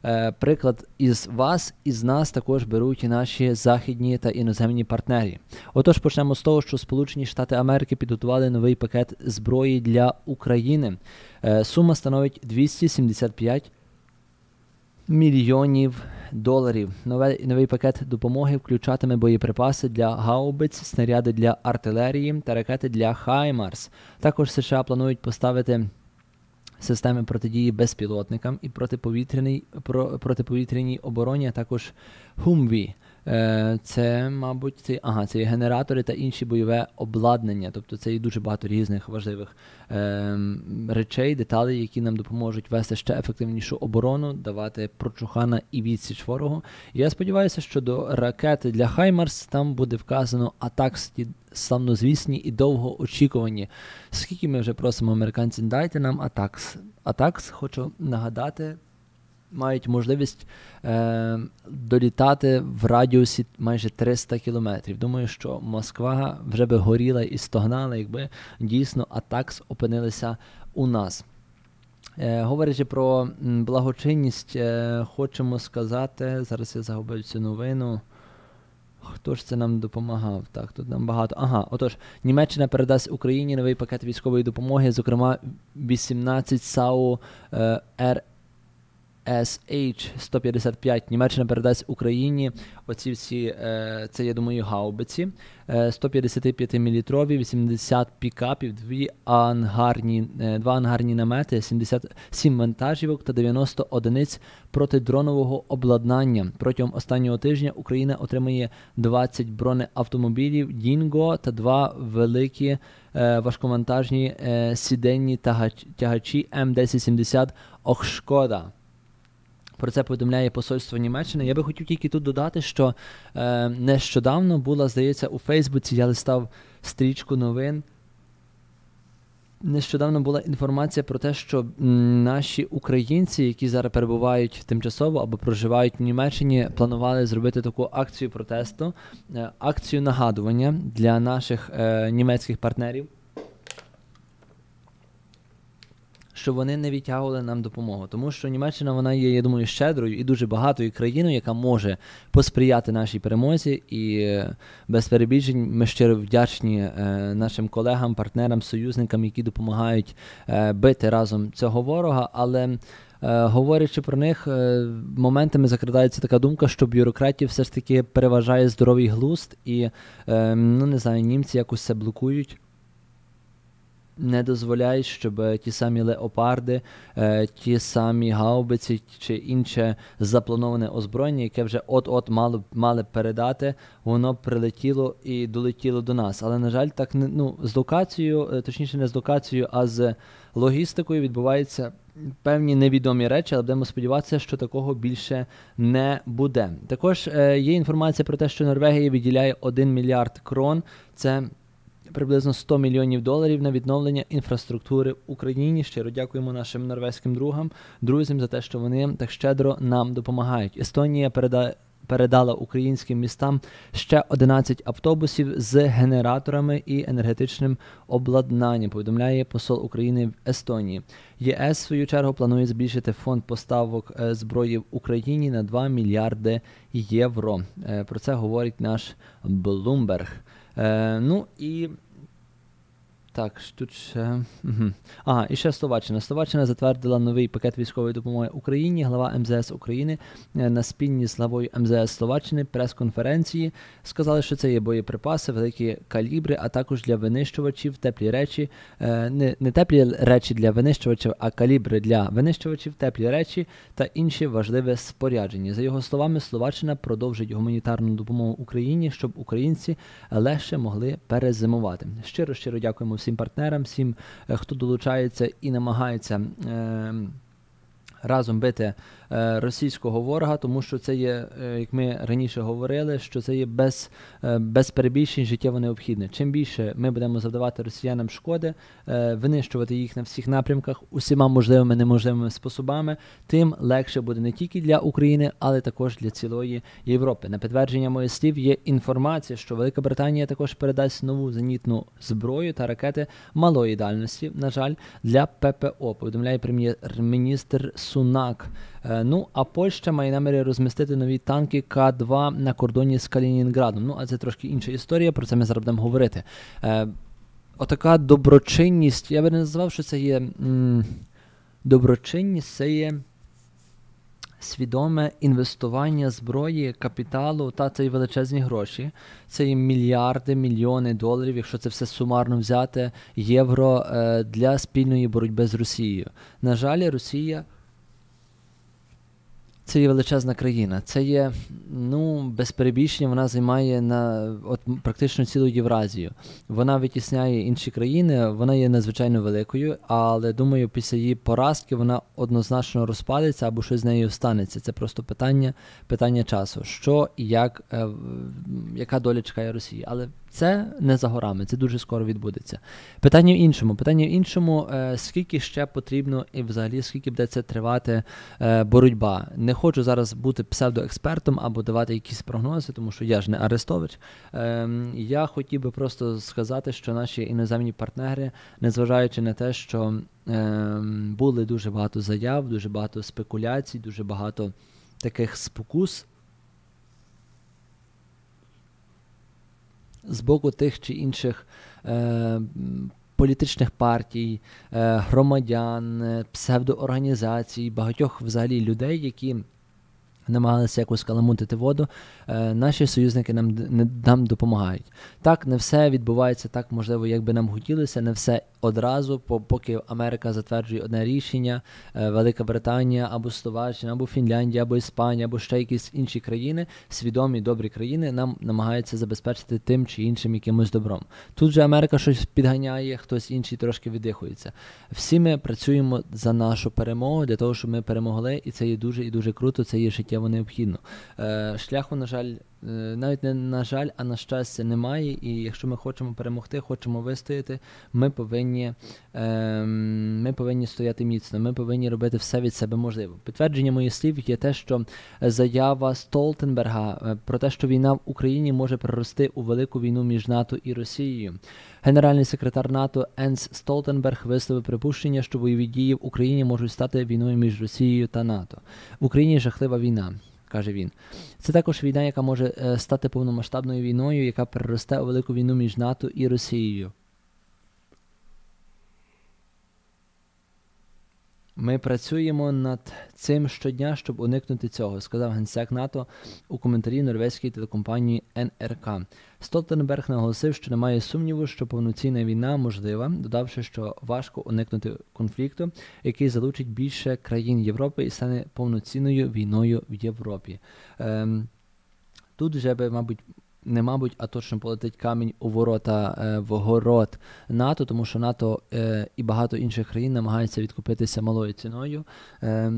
Е, приклад із вас, із нас також беруть і наші західні та іноземні партнери. Отож, почнемо з того, що Сполучені Штати Америки підготували новий пакет зброї для України. Е, сума становить 275 мільйонів доларів. Новий, новий пакет допомоги включатиме боєприпаси для гаубиць, снаряди для артилерії та ракети для Хаймарс. Також США планують поставити системи протидії безпілотникам і протиповітряній протиповітряній обороні, а також Humvee. Е, це, мабуть, це ага, це генератори та інші бойове обладнання. Тобто це є дуже багато різних важливих е, речей, деталей, які нам допоможуть вести ще ефективнішу оборону, давати прочухана і відсіч ворогу. І я сподіваюся, що до ракети для Хаймарс там буде вказано ATACMS славнозвісні і довго очікувані. Скільки ми вже просимо американців, дайте нам ATACMS. ATACMS, хочу нагадати, мають можливість е, долітати в радіусі майже 300 кілометрів. Думаю, що Москва вже би горіла і стогнала, якби дійсно Атакс опинилися у нас. Е, Говорячи про благочинність, е, хочемо сказати, зараз я загубив цю новину. Хто ж це нам допомагав? Так, тут нам багато. Ага, отож, Німеччина передасть Україні новий пакет військової допомоги, зокрема 18 САУ е, РС. SH-155 Німеччина передасть Україні оці всі, е, це, я думаю, гаубиці. 155 е, мм 80 пікапів, дві ангарні, е, два ангарні намети, 77 вантажівок та 90 одиниць протидронового обладнання. Протягом останнього тижня Україна отримає 20 бронеавтомобілів Дінго та два великі важкомонтажні сіденні тягачі М1070 Охшкода. Про це повідомляє посольство Німеччини. Я би хотів тільки тут додати, що е, нещодавно була, здається, у Фейсбуці я листав стрічку новин. Нещодавно була інформація про те, що наші українці, які зараз перебувають тимчасово або проживають в Німеччині, планували зробити таку акцію протесту, е, акцію нагадування для наших е, німецьких партнерів. Що вони не відтягували нам допомогу, тому що Німеччина вона є, я думаю, щедрою і дуже багатою країною, яка може посприяти нашій перемозі. І е, без перебільшень ми щиро вдячні е, нашим колегам, партнерам, союзникам, які допомагають е, бити разом цього ворога. Але Говорячи про них, моментами закрадається така думка, що бюрократів все ж таки переважає здоровий глузд, і ну не знаю, німці якось це блокують не дозволяють, щоб ті самі леопарди, е, ті самі гаубиці чи інше заплановане озброєння, яке вже от-от мало мали передати, воно прилетіло і долетіло до нас. Але, на жаль, так не ну, з локацією, е, точніше, не з локацією, а з логістикою відбуваються певні невідомі речі, але будемо сподіватися, що такого більше не буде. Також е, є інформація про те, що Норвегія виділяє 1 мільярд крон. Це приблизно 100 мільйонів доларів на відновлення інфраструктури в Україні. Щиро дякуємо нашим норвезьким другам, друзям за те, що вони так щедро нам допомагають. Естонія передає. Передала українським містам ще 11 автобусів з генераторами і енергетичним обладнанням. Повідомляє посол України в Естонії. ЄС в свою чергу планує збільшити фонд поставок е, зброї в Україні на 2 мільярди євро. Е, про це говорить наш Bloomberg. Е, Ну і так, тут. Угу. Ага, і ще Словаччина. Словаччина затвердила новий пакет військової допомоги Україні. Глава МЗС України е, на спільні з главою МЗС Словаччини прес-конференції сказали, що це є боєприпаси, великі калібри, а також для винищувачів, теплі речі, е, не не теплі речі для винищувачів, а калібри для винищувачів, теплі речі та інші важливі спорядження. За його словами, Словаччина продовжить гуманітарну допомогу Україні, щоб українці легше могли перезимувати. Щиро щиро дякуємо всім всім партнерам, всім, е, хто долучається і намагається. Е, разом бити російського ворога, тому що це є, е, як ми раніше говорили, що це є без е, без перебільшень життєво необхідне. Чим більше ми будемо завдавати росіянам шкоди, винищувати їх на всіх напрямках усіма можливими неможливими способами, тим легше буде не тільки для України, але також для цілої Європи. На підтвердження моїх слів є інформація, що Велика Британія також передасть нову зенітну зброю та ракети малої дальності, на жаль, для ППО. Повідомляє прем'єр-міністр Сунак. Е, ну, а Польща має наміри розмістити нові танки К2 на кордоні з Калінінградом. Ну, а це трошки інша історія, про це ми зараз будемо говорити. Е, Отака доброчинність. Я би не назвав, що це є м, доброчинність, це є. Свідоме інвестування зброї, капіталу та це і величезні гроші. Це і мільярди, мільйони доларів, якщо це все сумарно взяти, євро е, для спільної боротьби з Росією. На жаль, Росія це є величезна країна. Це є, ну, без перебільшення, вона займає на от практично цілу Євразію. Вона витісняє інші країни, вона є надзвичайно великою, але думаю, після її поразки вона однозначно розпадеться або щось з нею станеться. Це просто питання питання часу. Що і як, е, яка доля чекає Росії. Але це не за горами, це дуже скоро відбудеться. Питання в іншому. Питання в іншому, е, скільки ще потрібно, і взагалі скільки буде це тривати е, боротьба. Не хочу зараз бути псевдоекспертом або давати якісь прогнози, тому що я ж не Арестович. Ем, я хотів би просто сказати, що наші іноземні партнери, незважаючи на те, що ем, були дуже багато заяв, дуже багато спекуляцій, дуже багато таких спокус. З боку тих чи інших е, політичних партій, е, громадян, е, псевдоорганізацій, багатьох взагалі людей, які намагалися якось каламутити воду, е, наші союзники нам не нам допомагають. Так, не все відбувається так, можливо, як би нам хотілося, не все одразу, поки Америка затверджує одне рішення, е, Велика Британія або Словаччина, або Фінляндія, або Іспанія, або ще якісь інші країни, свідомі добрі країни, нам намагаються забезпечити тим чи іншим якимось добром. Тут же Америка щось підганяє, хтось інший трошки віддихується. Всі ми працюємо за нашу перемогу для того, щоб ми перемогли, і це є дуже і дуже круто. Це є життєво необхідно. Е, шляху, на жаль. Е, навіть не на жаль, а на щастя немає. І якщо ми хочемо перемогти, хочемо вистояти, ми повинні ем, ми повинні стояти міцно, ми повинні робити все від себе можливе. Підтвердження моїх слів є те, що заява Столтенберга е, про те, що війна в Україні може перерости у велику війну між НАТО і Росією. Генеральний секретар НАТО Енс Столтенберг висловив припущення, що бойові дії в Україні можуть стати війною між Росією та НАТО. В Україні жахлива війна каже він. Це також війна, яка може е, стати повномасштабною війною, яка переросте у велику війну між НАТО і Росією. Ми працюємо над цим щодня, щоб уникнути цього, сказав генсек НАТО у коментарі норвезької телекомпанії НРК. Столтенберг наголосив, що немає сумніву, що повноцінна війна можлива, додавши, що важко уникнути конфлікту, який залучить більше країн Європи і стане повноцінною війною в Європі. Ем, Тут вже би, мабуть, не мабуть, а точно полетить камінь у ворота е, в город НАТО, тому що НАТО е, і багато інших країн намагаються відкупитися малою ціною. Е,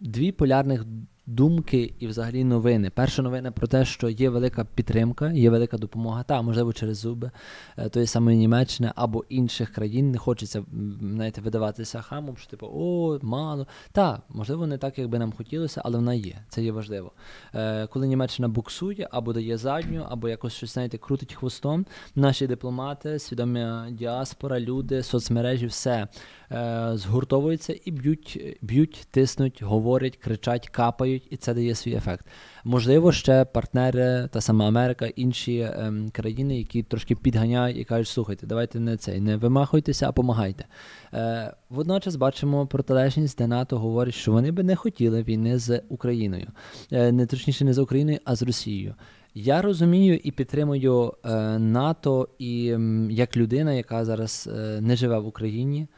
Дві полярних думки і взагалі новини. Перша новина про те, що є велика підтримка, є велика допомога, та можливо через зуби е, тої самої Німеччини або інших країн. Не хочеться знаєте, видаватися хамом, що типу о, мало. Та, можливо, не так, як би нам хотілося, але вона є. Це є важливо. Е, Коли Німеччина буксує або дає задню, або якось щось знаєте, крутить хвостом, наші дипломати, свідома діаспора, люди, соцмережі, все е, згуртовуються і б'ють, б'ють, тиснуть, говорять, кричать, капають, і це дає свій ефект. Можливо, ще партнери, та сама Америка, інші е, країни, які трошки підганяють і кажуть, слухайте, давайте не цей, не вимахуйтеся, а помагайте. Е, Водночас бачимо протилежність, де НАТО говорить, що вони би не хотіли війни з Україною, е, не точніше не з Україною, а з Росією. Я розумію і підтримую е, НАТО і як людина, яка зараз е, не живе в Україні.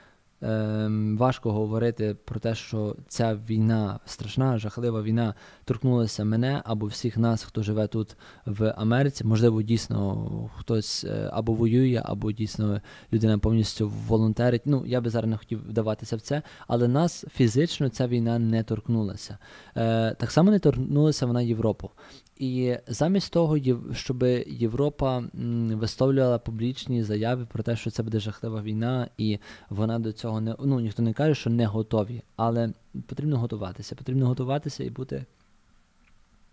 Ем, важко говорити про те, що ця війна, страшна, жахлива війна торкнулася мене або всіх нас, хто живе тут в Америці. Можливо, дійсно хтось е, або воює, або дійсно людина повністю волонтерить. Ну, я би зараз не хотів вдаватися в це, але нас фізично ця війна не торкнулася. Е, так само не торкнулася вона Європу. І замість того, щоб Європа висловлювала публічні заяви про те, що це буде жахлива війна, і вона до цього не ну ніхто не каже, що не готові, але потрібно готуватися. Потрібно готуватися і бути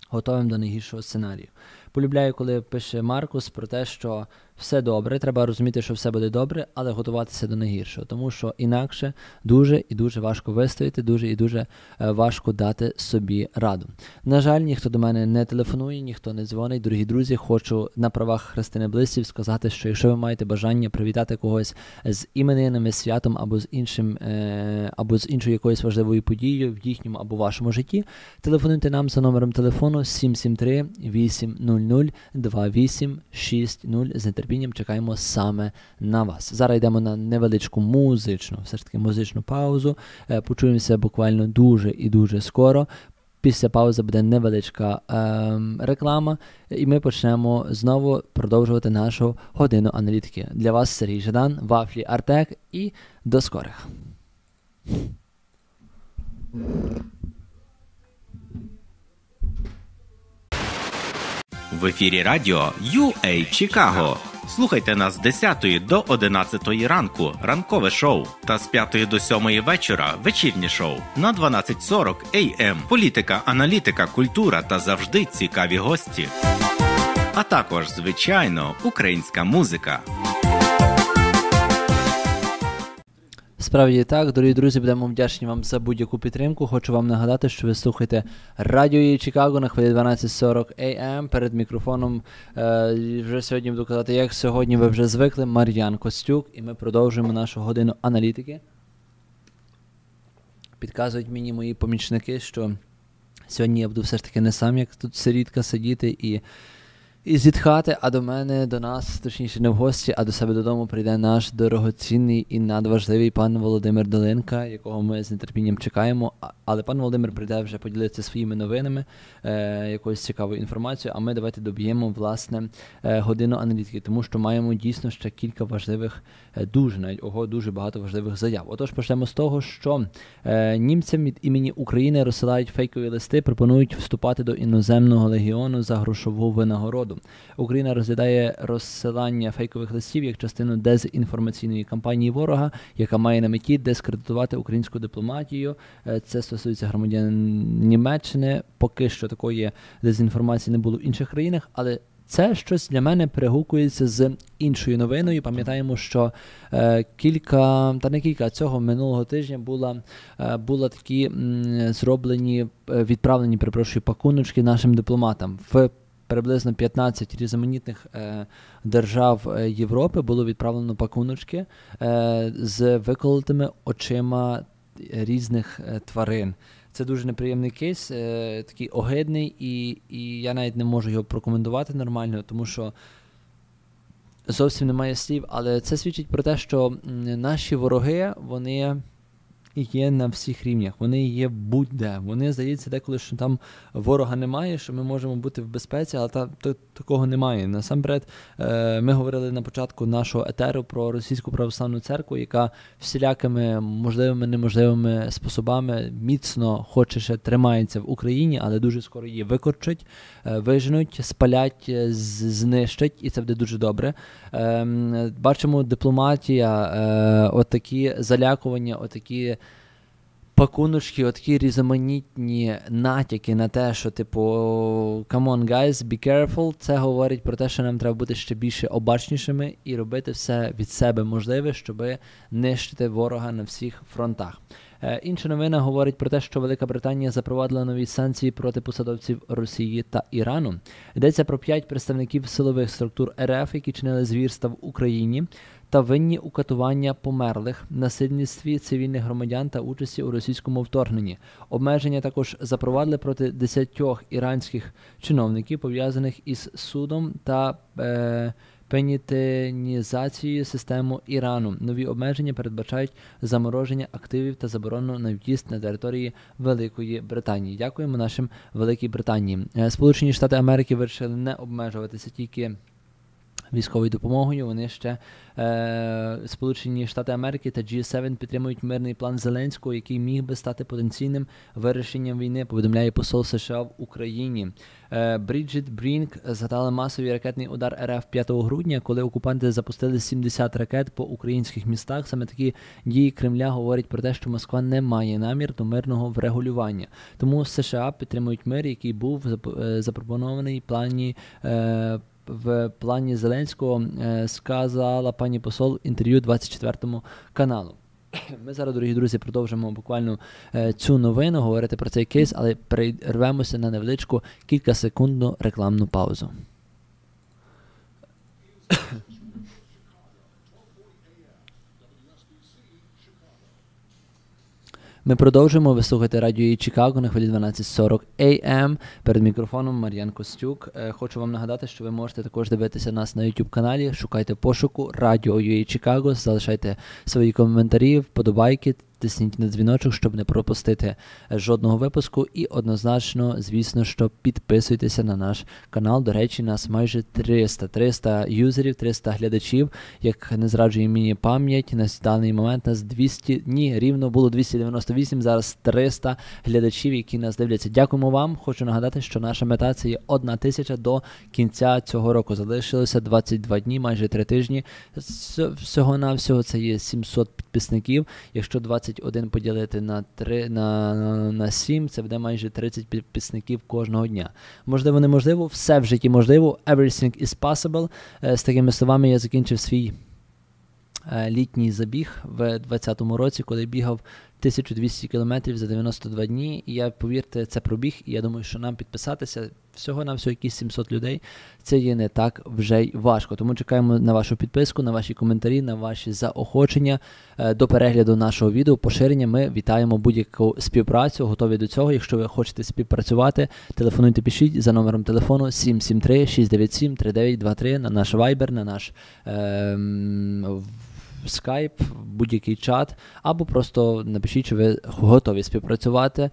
готовим до найгіршого сценарію. Полюбляю, коли пише Маркус про те, що все добре, треба розуміти, що все буде добре, але готуватися до найгіршого, тому що інакше дуже і дуже важко вистояти, дуже і дуже е, важко дати собі раду. На жаль, ніхто до мене не телефонує, ніхто не дзвонить. Дорогі друзі, хочу на правах Христини Блисів сказати, що якщо ви маєте бажання привітати когось з іменинами, святом або з іншим, е, або з іншою якоюсь важливою подією в їхньому або вашому житті, телефонуйте нам за номером телефону 773 800 2860 з нетерпінням чекаємо саме на вас. Зараз йдемо на невеличку музичну, все ж таки музичну паузу. Е, почуємося буквально дуже і дуже скоро. Після паузи буде невеличка е, реклама, і ми почнемо знову продовжувати нашу годину аналітики. Для вас Сергій Жадан, Вафлі Артек і до скорих. В ефірі радіо UA Чикаго. Слухайте нас з 10 до 11 ранку, ранкове шоу, та з 5 до 7 вечора вечірнє шоу на 12.40 AM. Політика, аналітика, культура та завжди цікаві гості. А також, звичайно, українська музика. Справді так, дорогі друзі, будемо вдячні вам за будь-яку підтримку. Хочу вам нагадати, що ви слухаєте радіо «Є Чикаго на хвилі 12.40 AM. Перед мікрофоном е, вже сьогодні буду казати, як сьогодні ви вже звикли, Мар'ян Костюк, і ми продовжуємо нашу годину аналітики. Підказують мені мої помічники, що сьогодні я буду все ж таки не сам, як тут сирітка сидіти і зітхати, а до мене, до нас, точніше, не в гості, а до себе додому прийде наш дорогоцінний і надважливий пан Володимир Долинка, якого ми з нетерпінням чекаємо. Але пан Володимир прийде вже поділитися своїми новинами, е, якоюсь цікавою інформацією. А ми давайте доб'ємо власне е, годину аналітики, тому що маємо дійсно ще кілька важливих, е, дуже навіть ого, дуже багато важливих заяв. Отож, почнемо з того, що е, німцям від імені України розсилають фейкові листи, пропонують вступати до іноземного легіону за грошову винагороду. Україна розглядає розсилання фейкових листів як частину дезінформаційної кампанії ворога, яка має на меті дискредитувати українську дипломатію. Е, це стосується громадян Німеччини. Поки що такої дезінформації не було в інших країнах, але це щось для мене перегукується з іншою новиною. Пам'ятаємо, що е, кілька та не кілька цього минулого тижня була е, була такі м, зроблені е, відправлені, перепрошую, пакуночки нашим дипломатам в приблизно 15 різноманітних е, держав е, Європи було відправлено пакуночки е, з виколотими очима різних тварин. Це дуже неприємний кейс, такий огидний, і, і я навіть не можу його прокоментувати нормально, тому що. Зовсім немає слів, але це свідчить про те, що наші вороги, вони є на всіх рівнях, вони є будь-де. Вони здається, деколи що там ворога немає, що ми можемо бути в безпеці, але та, та такого немає. Насамперед, е, ми говорили на початку нашого етеру про російську православну церкву, яка всілякими можливими неможливими способами міцно хоче ще тримається в Україні, але дуже скоро її викорчать, е, виженуть, спалять, е, знищать, і це буде дуже добре. Ем, бачимо дипломатія, отакі залякування, отакі пакуночки, отакі різноманітні натяки на те, що, типу, come on, guys, be careful, це говорить про те, що нам треба бути ще більше обачнішими і робити все від себе можливе, щоб нищити ворога на всіх фронтах. Е, інша новина говорить про те, що Велика Британія запровадила нові санкції проти посадовців Росії та Ірану. Йдеться про п'ять представників силових структур РФ, які чинили звірства в Україні та винні у катування померлих, насильництві цивільних громадян та участі у російському вторгненні. Обмеження також запровадили проти десятьох іранських чиновників, пов'язаних із судом та е, пенітенізацією системи Ірану. Нові обмеження передбачають замороження активів та заборону на в'їзд на території Великої Британії. Дякуємо нашим Великій Британії. Е, Сполучені Штати Америки вирішили не обмежуватися тільки військовою допомогою. Вони ще е, Сполучені Штати Америки та G7 підтримують мирний план Зеленського, який міг би стати потенційним вирішенням війни. Повідомляє посол США в Україні. Е, Бріджит Брінк згадала масовий ракетний удар РФ 5 грудня, коли окупанти запустили 70 ракет по українських містах. Саме такі дії Кремля говорять про те, що Москва не має намір до мирного врегулювання. Тому США підтримують мир, який був е, запропонований в плані. Е, в плані Зеленського е, сказала пані посол інтерв'ю 24 каналу. Ми зараз, дорогі друзі, продовжимо буквально е, цю новину говорити про цей кейс, але перервемося на невеличку кількасекундну рекламну паузу. Ми продовжуємо ви слухаєте радіо Чикаго на хвилі 1240 AM. Перед мікрофоном Мар'ян Костюк. Е, хочу вам нагадати, що ви можете також дивитися нас на YouTube каналі. Шукайте пошуку Радіо UA Чикаго, залишайте свої коментарі, вподобайки тисніть на дзвіночок, щоб не пропустити жодного випуску. І однозначно, звісно, що підписуйтеся на наш канал. До речі, нас майже 300 300 юзерів, 300 глядачів. Як не зраджує мені пам'ять, на даний момент нас 200, ні, рівно було 298, зараз 300 глядачів, які нас дивляться. Дякуємо вам. Хочу нагадати, що наша мета це є одна тисяча до кінця цього року. Залишилося 22 дні, майже 3 тижні. Всього на всього це є 700 підписників. Якщо 21 поділити на 3, на, на, на 7, це буде майже 30 підписників кожного дня. Можливо, неможливо, все в житті можливо. Everything is possible. Е, з такими словами я закінчив свій е, літній забіг в 2020 році, коли бігав 1200 кілометрів за 92 дні. І я, повірте, це пробіг, і я думаю, що нам підписатися всього на всього якісь 700 людей. Це є не так вже й важко. Тому чекаємо на вашу підписку, на ваші коментарі, на ваші заохочення е, до перегляду нашого відео, поширення. Ми вітаємо будь-яку співпрацю, готові до цього. Якщо ви хочете співпрацювати, телефонуйте, пишіть за номером телефону 773 697 3923 на наш вайбер, на наш. Е скайп, будь-який чат, або просто напишіть, що ви готові співпрацювати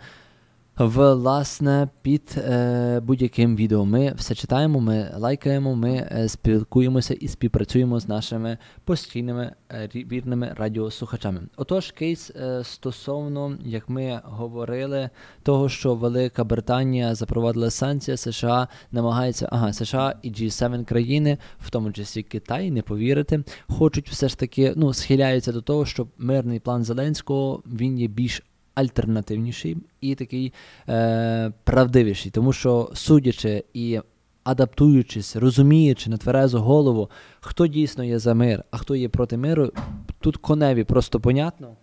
Власне, під е, будь-яким відео ми все читаємо, ми лайкаємо, ми е, спілкуємося і співпрацюємо з нашими постійними е, вірними радіослухачами. Отож, кейс е, стосовно, як ми говорили, того, що Велика Британія запровадила санкції, США намагається, ага, США і G7 країни, в тому числі Китай, не повірити, хочуть все ж таки ну, схиляються до того, що мирний план Зеленського він є більш альтернативніший і такий е, правдивіший, тому що судячи і адаптуючись, розуміючи на тверезу голову, хто дійсно є за мир, а хто є проти миру, тут коневі просто понятно,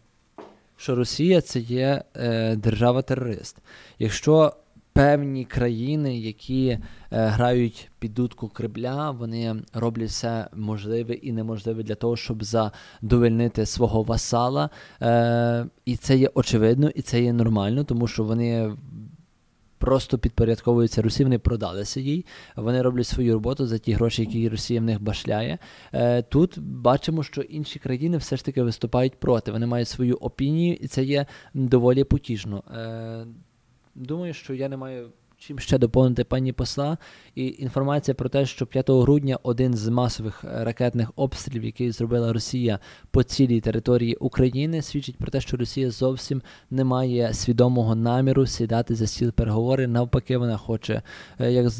що Росія це є е, держава-терорист. Якщо певні країни, які е, грають під дудку Кремля, вони роблять все можливе і неможливе для того, щоб задовольнити свого васала. Е, І це є очевидно, і це є нормально, тому що вони. Просто підпорядковуються Росії, вони продалися їй, вони роблять свою роботу за ті гроші, які Росія в них башляє. Е, тут бачимо, що інші країни все ж таки виступають проти. Вони мають свою опінію, і це є доволі потіжно. Думаю, що я не маю чим ще доповнити пані посла. І інформація про те, що 5 грудня один з масових е, ракетних обстрілів, який зробила Росія по цілій території України, свідчить про те, що Росія зовсім не має свідомого наміру сідати за стіл переговори. Навпаки, вона хоче, е, як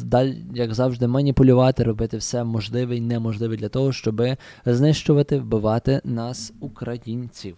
як завжди, маніпулювати, робити все можливе і неможливе для того, щоб знищувати, вбивати нас, українців.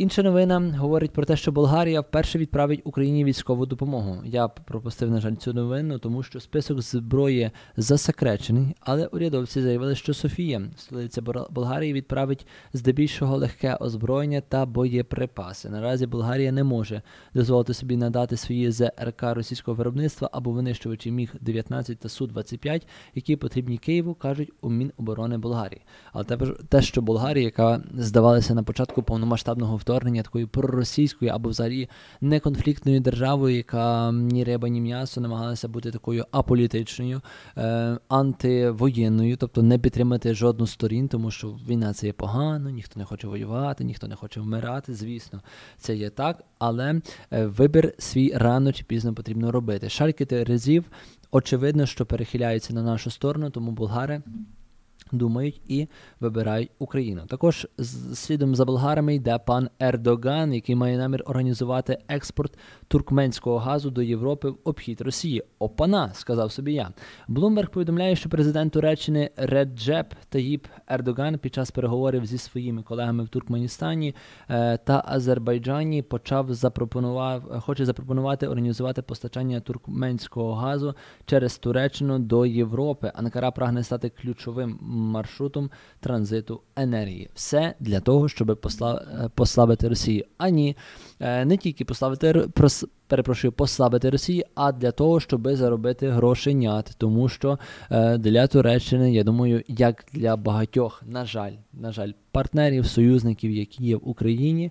Інша новина говорить про те, що Болгарія вперше відправить Україні військову допомогу. Я пропустив, на жаль, цю новину, тому що список зброї засекречений, але урядовці заявили, що Софія, столиця Болгарії, відправить здебільшого легке озброєння та боєприпаси. Наразі Болгарія не може дозволити собі надати свої ЗРК російського виробництва або винищувачі міг 19 та су 25 які потрібні Києву, кажуть у Міноборони Болгарії. Але те, що Болгарія, яка здавалася на початку повномасштабного вторгнення такою проросійською або взагалі неконфліктною державою, яка ні риба, ні м'ясо намагалася бути такою аполітичною, е, антивоєнною, тобто не підтримати жодну сторін, тому що війна це є погано, ніхто не хоче воювати, ніхто не хоче вмирати. Звісно, це є так, але е, вибір свій рано чи пізно потрібно робити. Шальки терезів, очевидно, що перехиляються на нашу сторону, тому болгари думають і вибирають Україну. Також слідом за болгарами йде пан Ердоган, який має намір організувати експорт туркменського газу до Європи в обхід Росії. Опана, сказав собі я. Блумберг повідомляє, що президент Туреччини Реджеп Таїп Ердоган під час переговорів зі своїми колегами в Туркменістані е, та Азербайджані почав запропонував, хоче запропонувати організувати постачання туркменського газу через Туреччину до Європи. Анкара прагне стати ключовим маршрутом транзиту енергії. Все для того, щоб е, послабити Росію. А ні, е, не тільки послабити перепрошую, послабити Росію, а для того, щоб заробити грошенят. Тому що е, для Туреччини, я думаю, як для багатьох, на жаль, на жаль, партнерів, союзників, які є в Україні.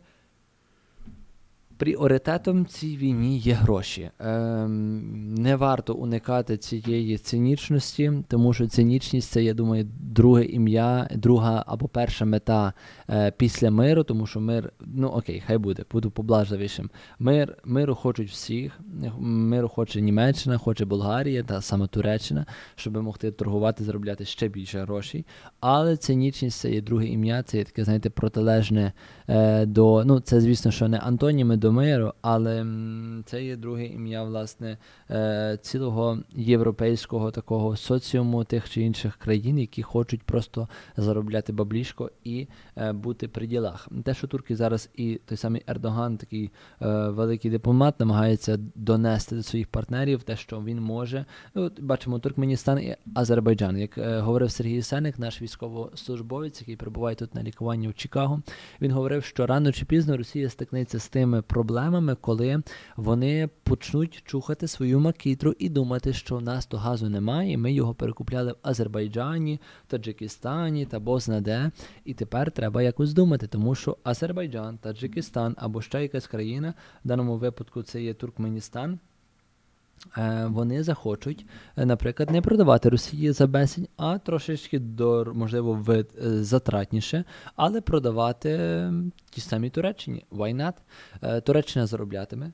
Пріоритетом цій війні є гроші. Ем, не варто уникати цієї цинічності, тому що цинічність це, я думаю, друге ім'я, друга або перша мета е, після миру, тому що мир, ну окей, хай буде, буду поблажливішим. Мир, Миру хочуть всіх, миру хоче Німеччина, хоче Болгарія та саме Туреччина, щоб могти торгувати, заробляти ще більше грошей. Але цинічність це є друге ім'я, це є таке, знаєте, протилежне е, до. Ну, це, звісно, що не антоніми до миру, але це є друге ім'я, власне, е, цілого європейського такого соціуму тих чи інших країн, які хочуть просто заробляти баблішко і е, бути при ділах. Те, що турки зараз і той самий Ердоган, такий е, великий дипломат, намагається донести до своїх партнерів те, що він може. От Бачимо Туркменістан і Азербайджан. Як говорив Сергій Сеник, наш військовослужбовець, який перебуває тут на лікуванні в Чикаго, він говорив, що рано чи пізно Росія стикнеться з тими проблемами, коли вони почнуть чухати свою макітру і думати, що в нас то газу немає, і ми його перекупляли в Азербайджані, Таджикистані та Бозна де. І тепер треба якось думати, тому що Азербайджан, Таджикистан або ще якась країна, в даному випадку це є Туркменістан. Е, вони захочуть, е, наприклад, не продавати Росії за безцінь, а трошечки до, можливо, вид е, затратніше, але продавати ті самі Туреччині. Why not? Туреччина зароблятиме.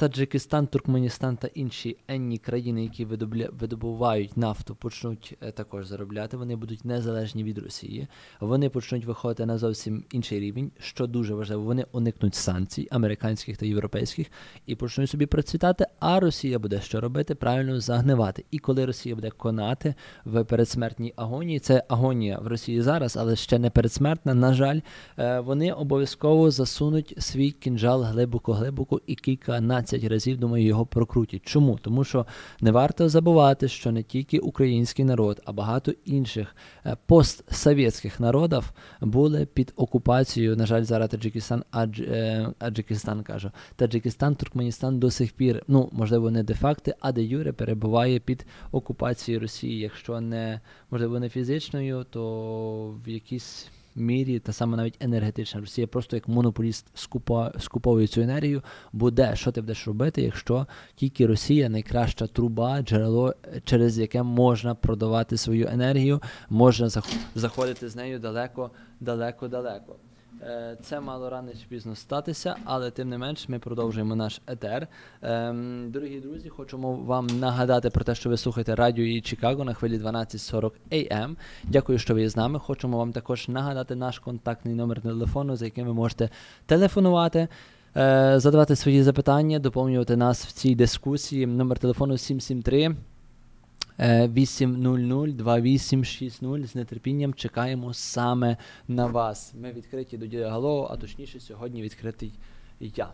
Таджикистан, Туркменістан та інші енні країни, які видобувають нафту, почнуть е, також заробляти. Вони будуть незалежні від Росії. Вони почнуть виходити на зовсім інший рівень, що дуже важливо. Вони уникнуть санкцій американських та європейських і почнуть собі процвітати. А Росія буде що робити? Правильно загнивати. І коли Росія буде конати в передсмертній агонії, це агонія в Росії зараз, але ще не передсмертна. На жаль, е, вони обов'язково засунуть свій кінжал глибоко-глибоко і кілька націй 15 разів, думаю, його прокрутять. Чому? Тому що не варто забувати, що не тільки український народ, а багато інших е, постсовєтських народів були під окупацією. На жаль, зараз Таджикистан, Адж, е, Аджикистан кажу, Таджикистан, Туркменістан до сих пір, ну можливо, не де факти, а де Юре перебуває під окупацією Росії. Якщо не можливо не фізичною, то в якійсь мірі, та саме навіть енергетична Росія просто як монополіст скупа, скуповує цю енергію, буде що ти будеш робити, якщо тільки Росія найкраща труба, джерело, через яке можна продавати свою енергію, можна заходити з нею далеко, далеко, далеко. Е, це мало рано чи пізно статися, але тим не менш ми продовжуємо наш етер. Ем, дорогі друзі, хочемо вам нагадати про те, що ви слухаєте радіо і Чикаго на хвилі 1240 AM. Дякую, що ви з нами. Хочемо вам також нагадати наш контактний номер телефону, за яким ви можете телефонувати. Е, задавати свої запитання, доповнювати нас в цій дискусії. Номер телефону 773 800-2860. З нетерпінням чекаємо саме на вас. Ми відкриті до діалогу, а точніше, сьогодні відкритий я.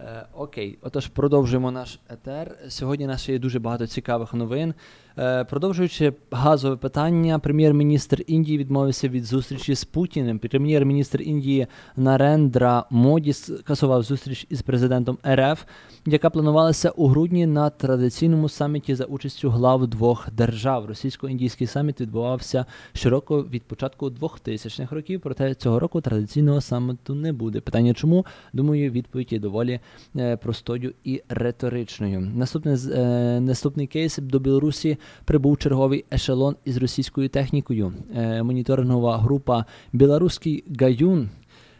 Е, окей, отож, продовжуємо наш етер. Сьогодні нас є дуже багато цікавих новин. Е, продовжуючи газове питання, прем'єр-міністр Індії відмовився від зустрічі з Путіним. Прем'єр-міністр Індії Нарендра Моді скасував зустріч із президентом РФ, яка планувалася у грудні на традиційному саміті за участю глав двох держав. Російсько-індійський саміт відбувався щороку від початку 2000-х років. Проте цього року традиційного саміту не буде. Питання, чому думаю, відповідь є доволі е, простою і риторичною. Наступний е, наступний кейс до Білорусі прибув черговий ешелон із російською технікою. Е, моніторингова група Білоруський Гаюн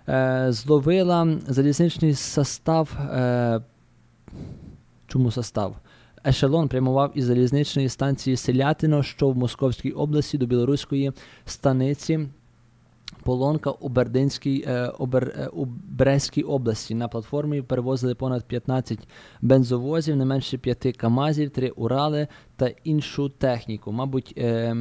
е, зловила залізничний состав. Е, чому состав? Ешелон прямував із залізничної станції Селятино, що в Московській області до білоруської станиці Полонка у Бердинській е, Обер, у Брестській області. На платформі перевозили понад 15 бензовозів, не менше 5 Камазів, 3 Урали та іншу техніку. Мабуть, е,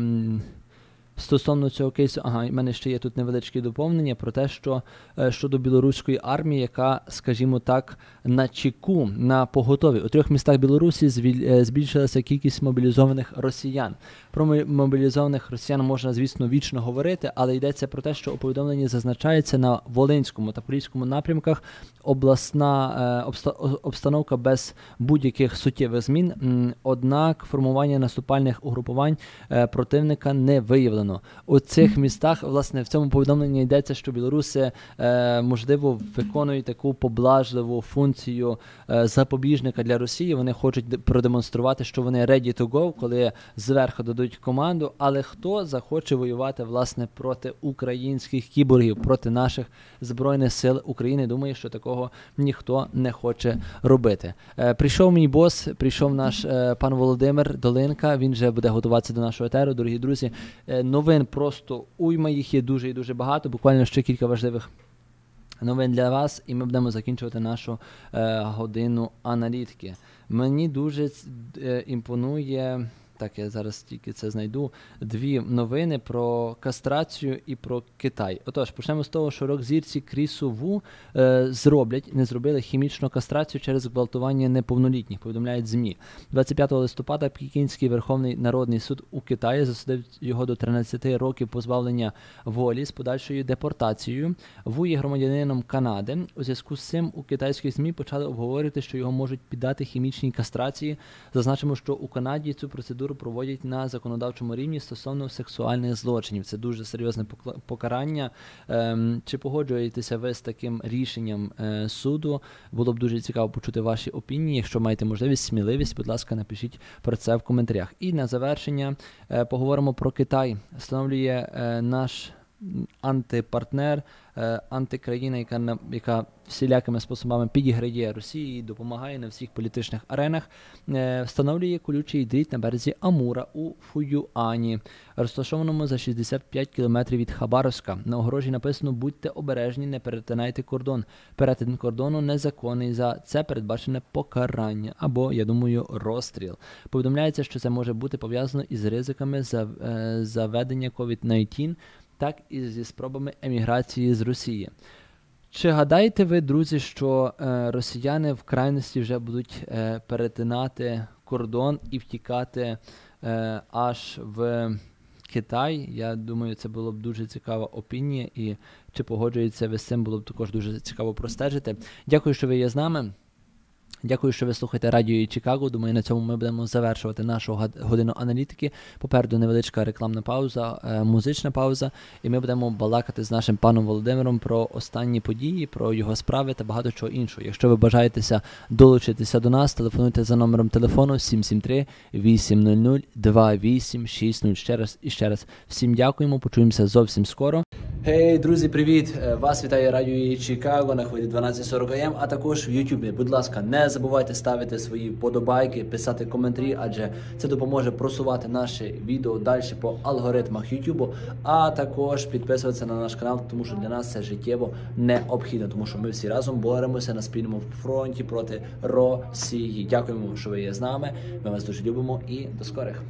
Стосовно цього кейсу, ага, в мене ще є тут невеличке доповнення про те, що е, щодо білоруської армії, яка, скажімо так, на чеку на поготові у трьох містах Білорусі е, збільшилася кількість мобілізованих росіян. Про мобілізованих росіян можна, звісно, вічно говорити, але йдеться про те, що у повідомленні зазначається на Волинському та Поліському напрямках обласна е, обстановка без будь-яких суттєвих змін. Однак формування наступальних угрупувань противника не виявлено зафіксовано у цих містах. Власне в цьому повідомленні йдеться, що білоруси е, можливо виконують таку поблажливу функцію е, запобіжника для Росії. Вони хочуть продемонструвати, що вони ready to go, коли зверху дадуть команду. Але хто захоче воювати власне проти українських кіборгів, проти наших збройних сил України? Думаю, що такого ніхто не хоче робити. Е, прийшов мій бос, прийшов наш е, пан Володимир Долинка. Він вже буде готуватися до нашого етеру. Дорогі друзі, е, новин просто уйма їх є дуже і дуже багато. Буквально ще кілька важливих. Новин для вас, і ми будемо закінчувати нашу е, годину аналітики. Мені дуже е, імпонує так, я зараз тільки це знайду. Дві новини про кастрацію і про Китай. Отож, почнемо з того, що рок-зірці Крісу Ву е, зроблять, не зробили хімічну кастрацію через гвалтування неповнолітніх. Повідомляють ЗМІ. 25 листопада Пекінський Верховний Народний суд у Китаї засудив його до 13 років позбавлення волі з подальшою депортацією. Ву є громадянином Канади. У зв'язку з цим у китайських ЗМІ почали обговорити, що його можуть піддати хімічній кастрації. Зазначимо, що у Канаді цю процедуру процедуру проводять на законодавчому рівні стосовно сексуальних злочинів. Це дуже серйозне покарання. Ем, чи погоджуєтеся ви з таким рішенням е, суду? Було б дуже цікаво почути ваші опінії. Якщо маєте можливість, сміливість, будь ласка, напишіть про це в коментарях. І на завершення е, поговоримо про Китай. Встановлює е, наш антипартнер, е, антикраїна, яка яка всілякими способами підіграє Росії, і допомагає на всіх політичних аренах, е, встановлює колючий дріт на березі Амура у Фуюані, розташованому за 65 кілометрів від Хабаровська. На огорожі написано Будьте обережні, не перетинайте кордон. Перетин кордону незаконний. За це передбачене покарання або, я думаю, розстріл. Повідомляється, що це може бути пов'язано із ризиками е, заведення COVID-19 так і зі спробами еміграції з Росії. Чи гадаєте ви, друзі, що е, росіяни в крайності вже будуть е, перетинати кордон і втікати е, аж в Китай? Я думаю, це було б дуже цікава опінія, і чи погоджується ви з цим, було б також дуже цікаво простежити. Дякую, що ви є з нами. Дякую, що ви слухаєте радіо Чикаго. Думаю, на цьому ми будемо завершувати нашу годину аналітики. Попереду невеличка рекламна пауза, е, музична пауза, і ми будемо балакати з нашим паном Володимиром про останні події, про його справи та багато чого іншого. Якщо ви бажаєтеся долучитися до нас, телефонуйте за номером телефону 773 800 2860. Ще раз і ще раз. Всім дякуємо. Почуємося зовсім скоро. Гей, друзі, привіт! Е, вас вітає радіо Чикаго на хвилі 1240 АМ, а також в Ютубі. Будь ласка, не забувайте ставити свої подобайки, писати коментарі, адже це допоможе просувати наші відео далі по алгоритмах Ютубу, а також підписуватися на наш канал, тому що для нас це життєво необхідно, тому що ми всі разом боремося на спільному фронті проти Росії. Дякуємо, що ви є з нами. Ми вас дуже любимо і до скорих.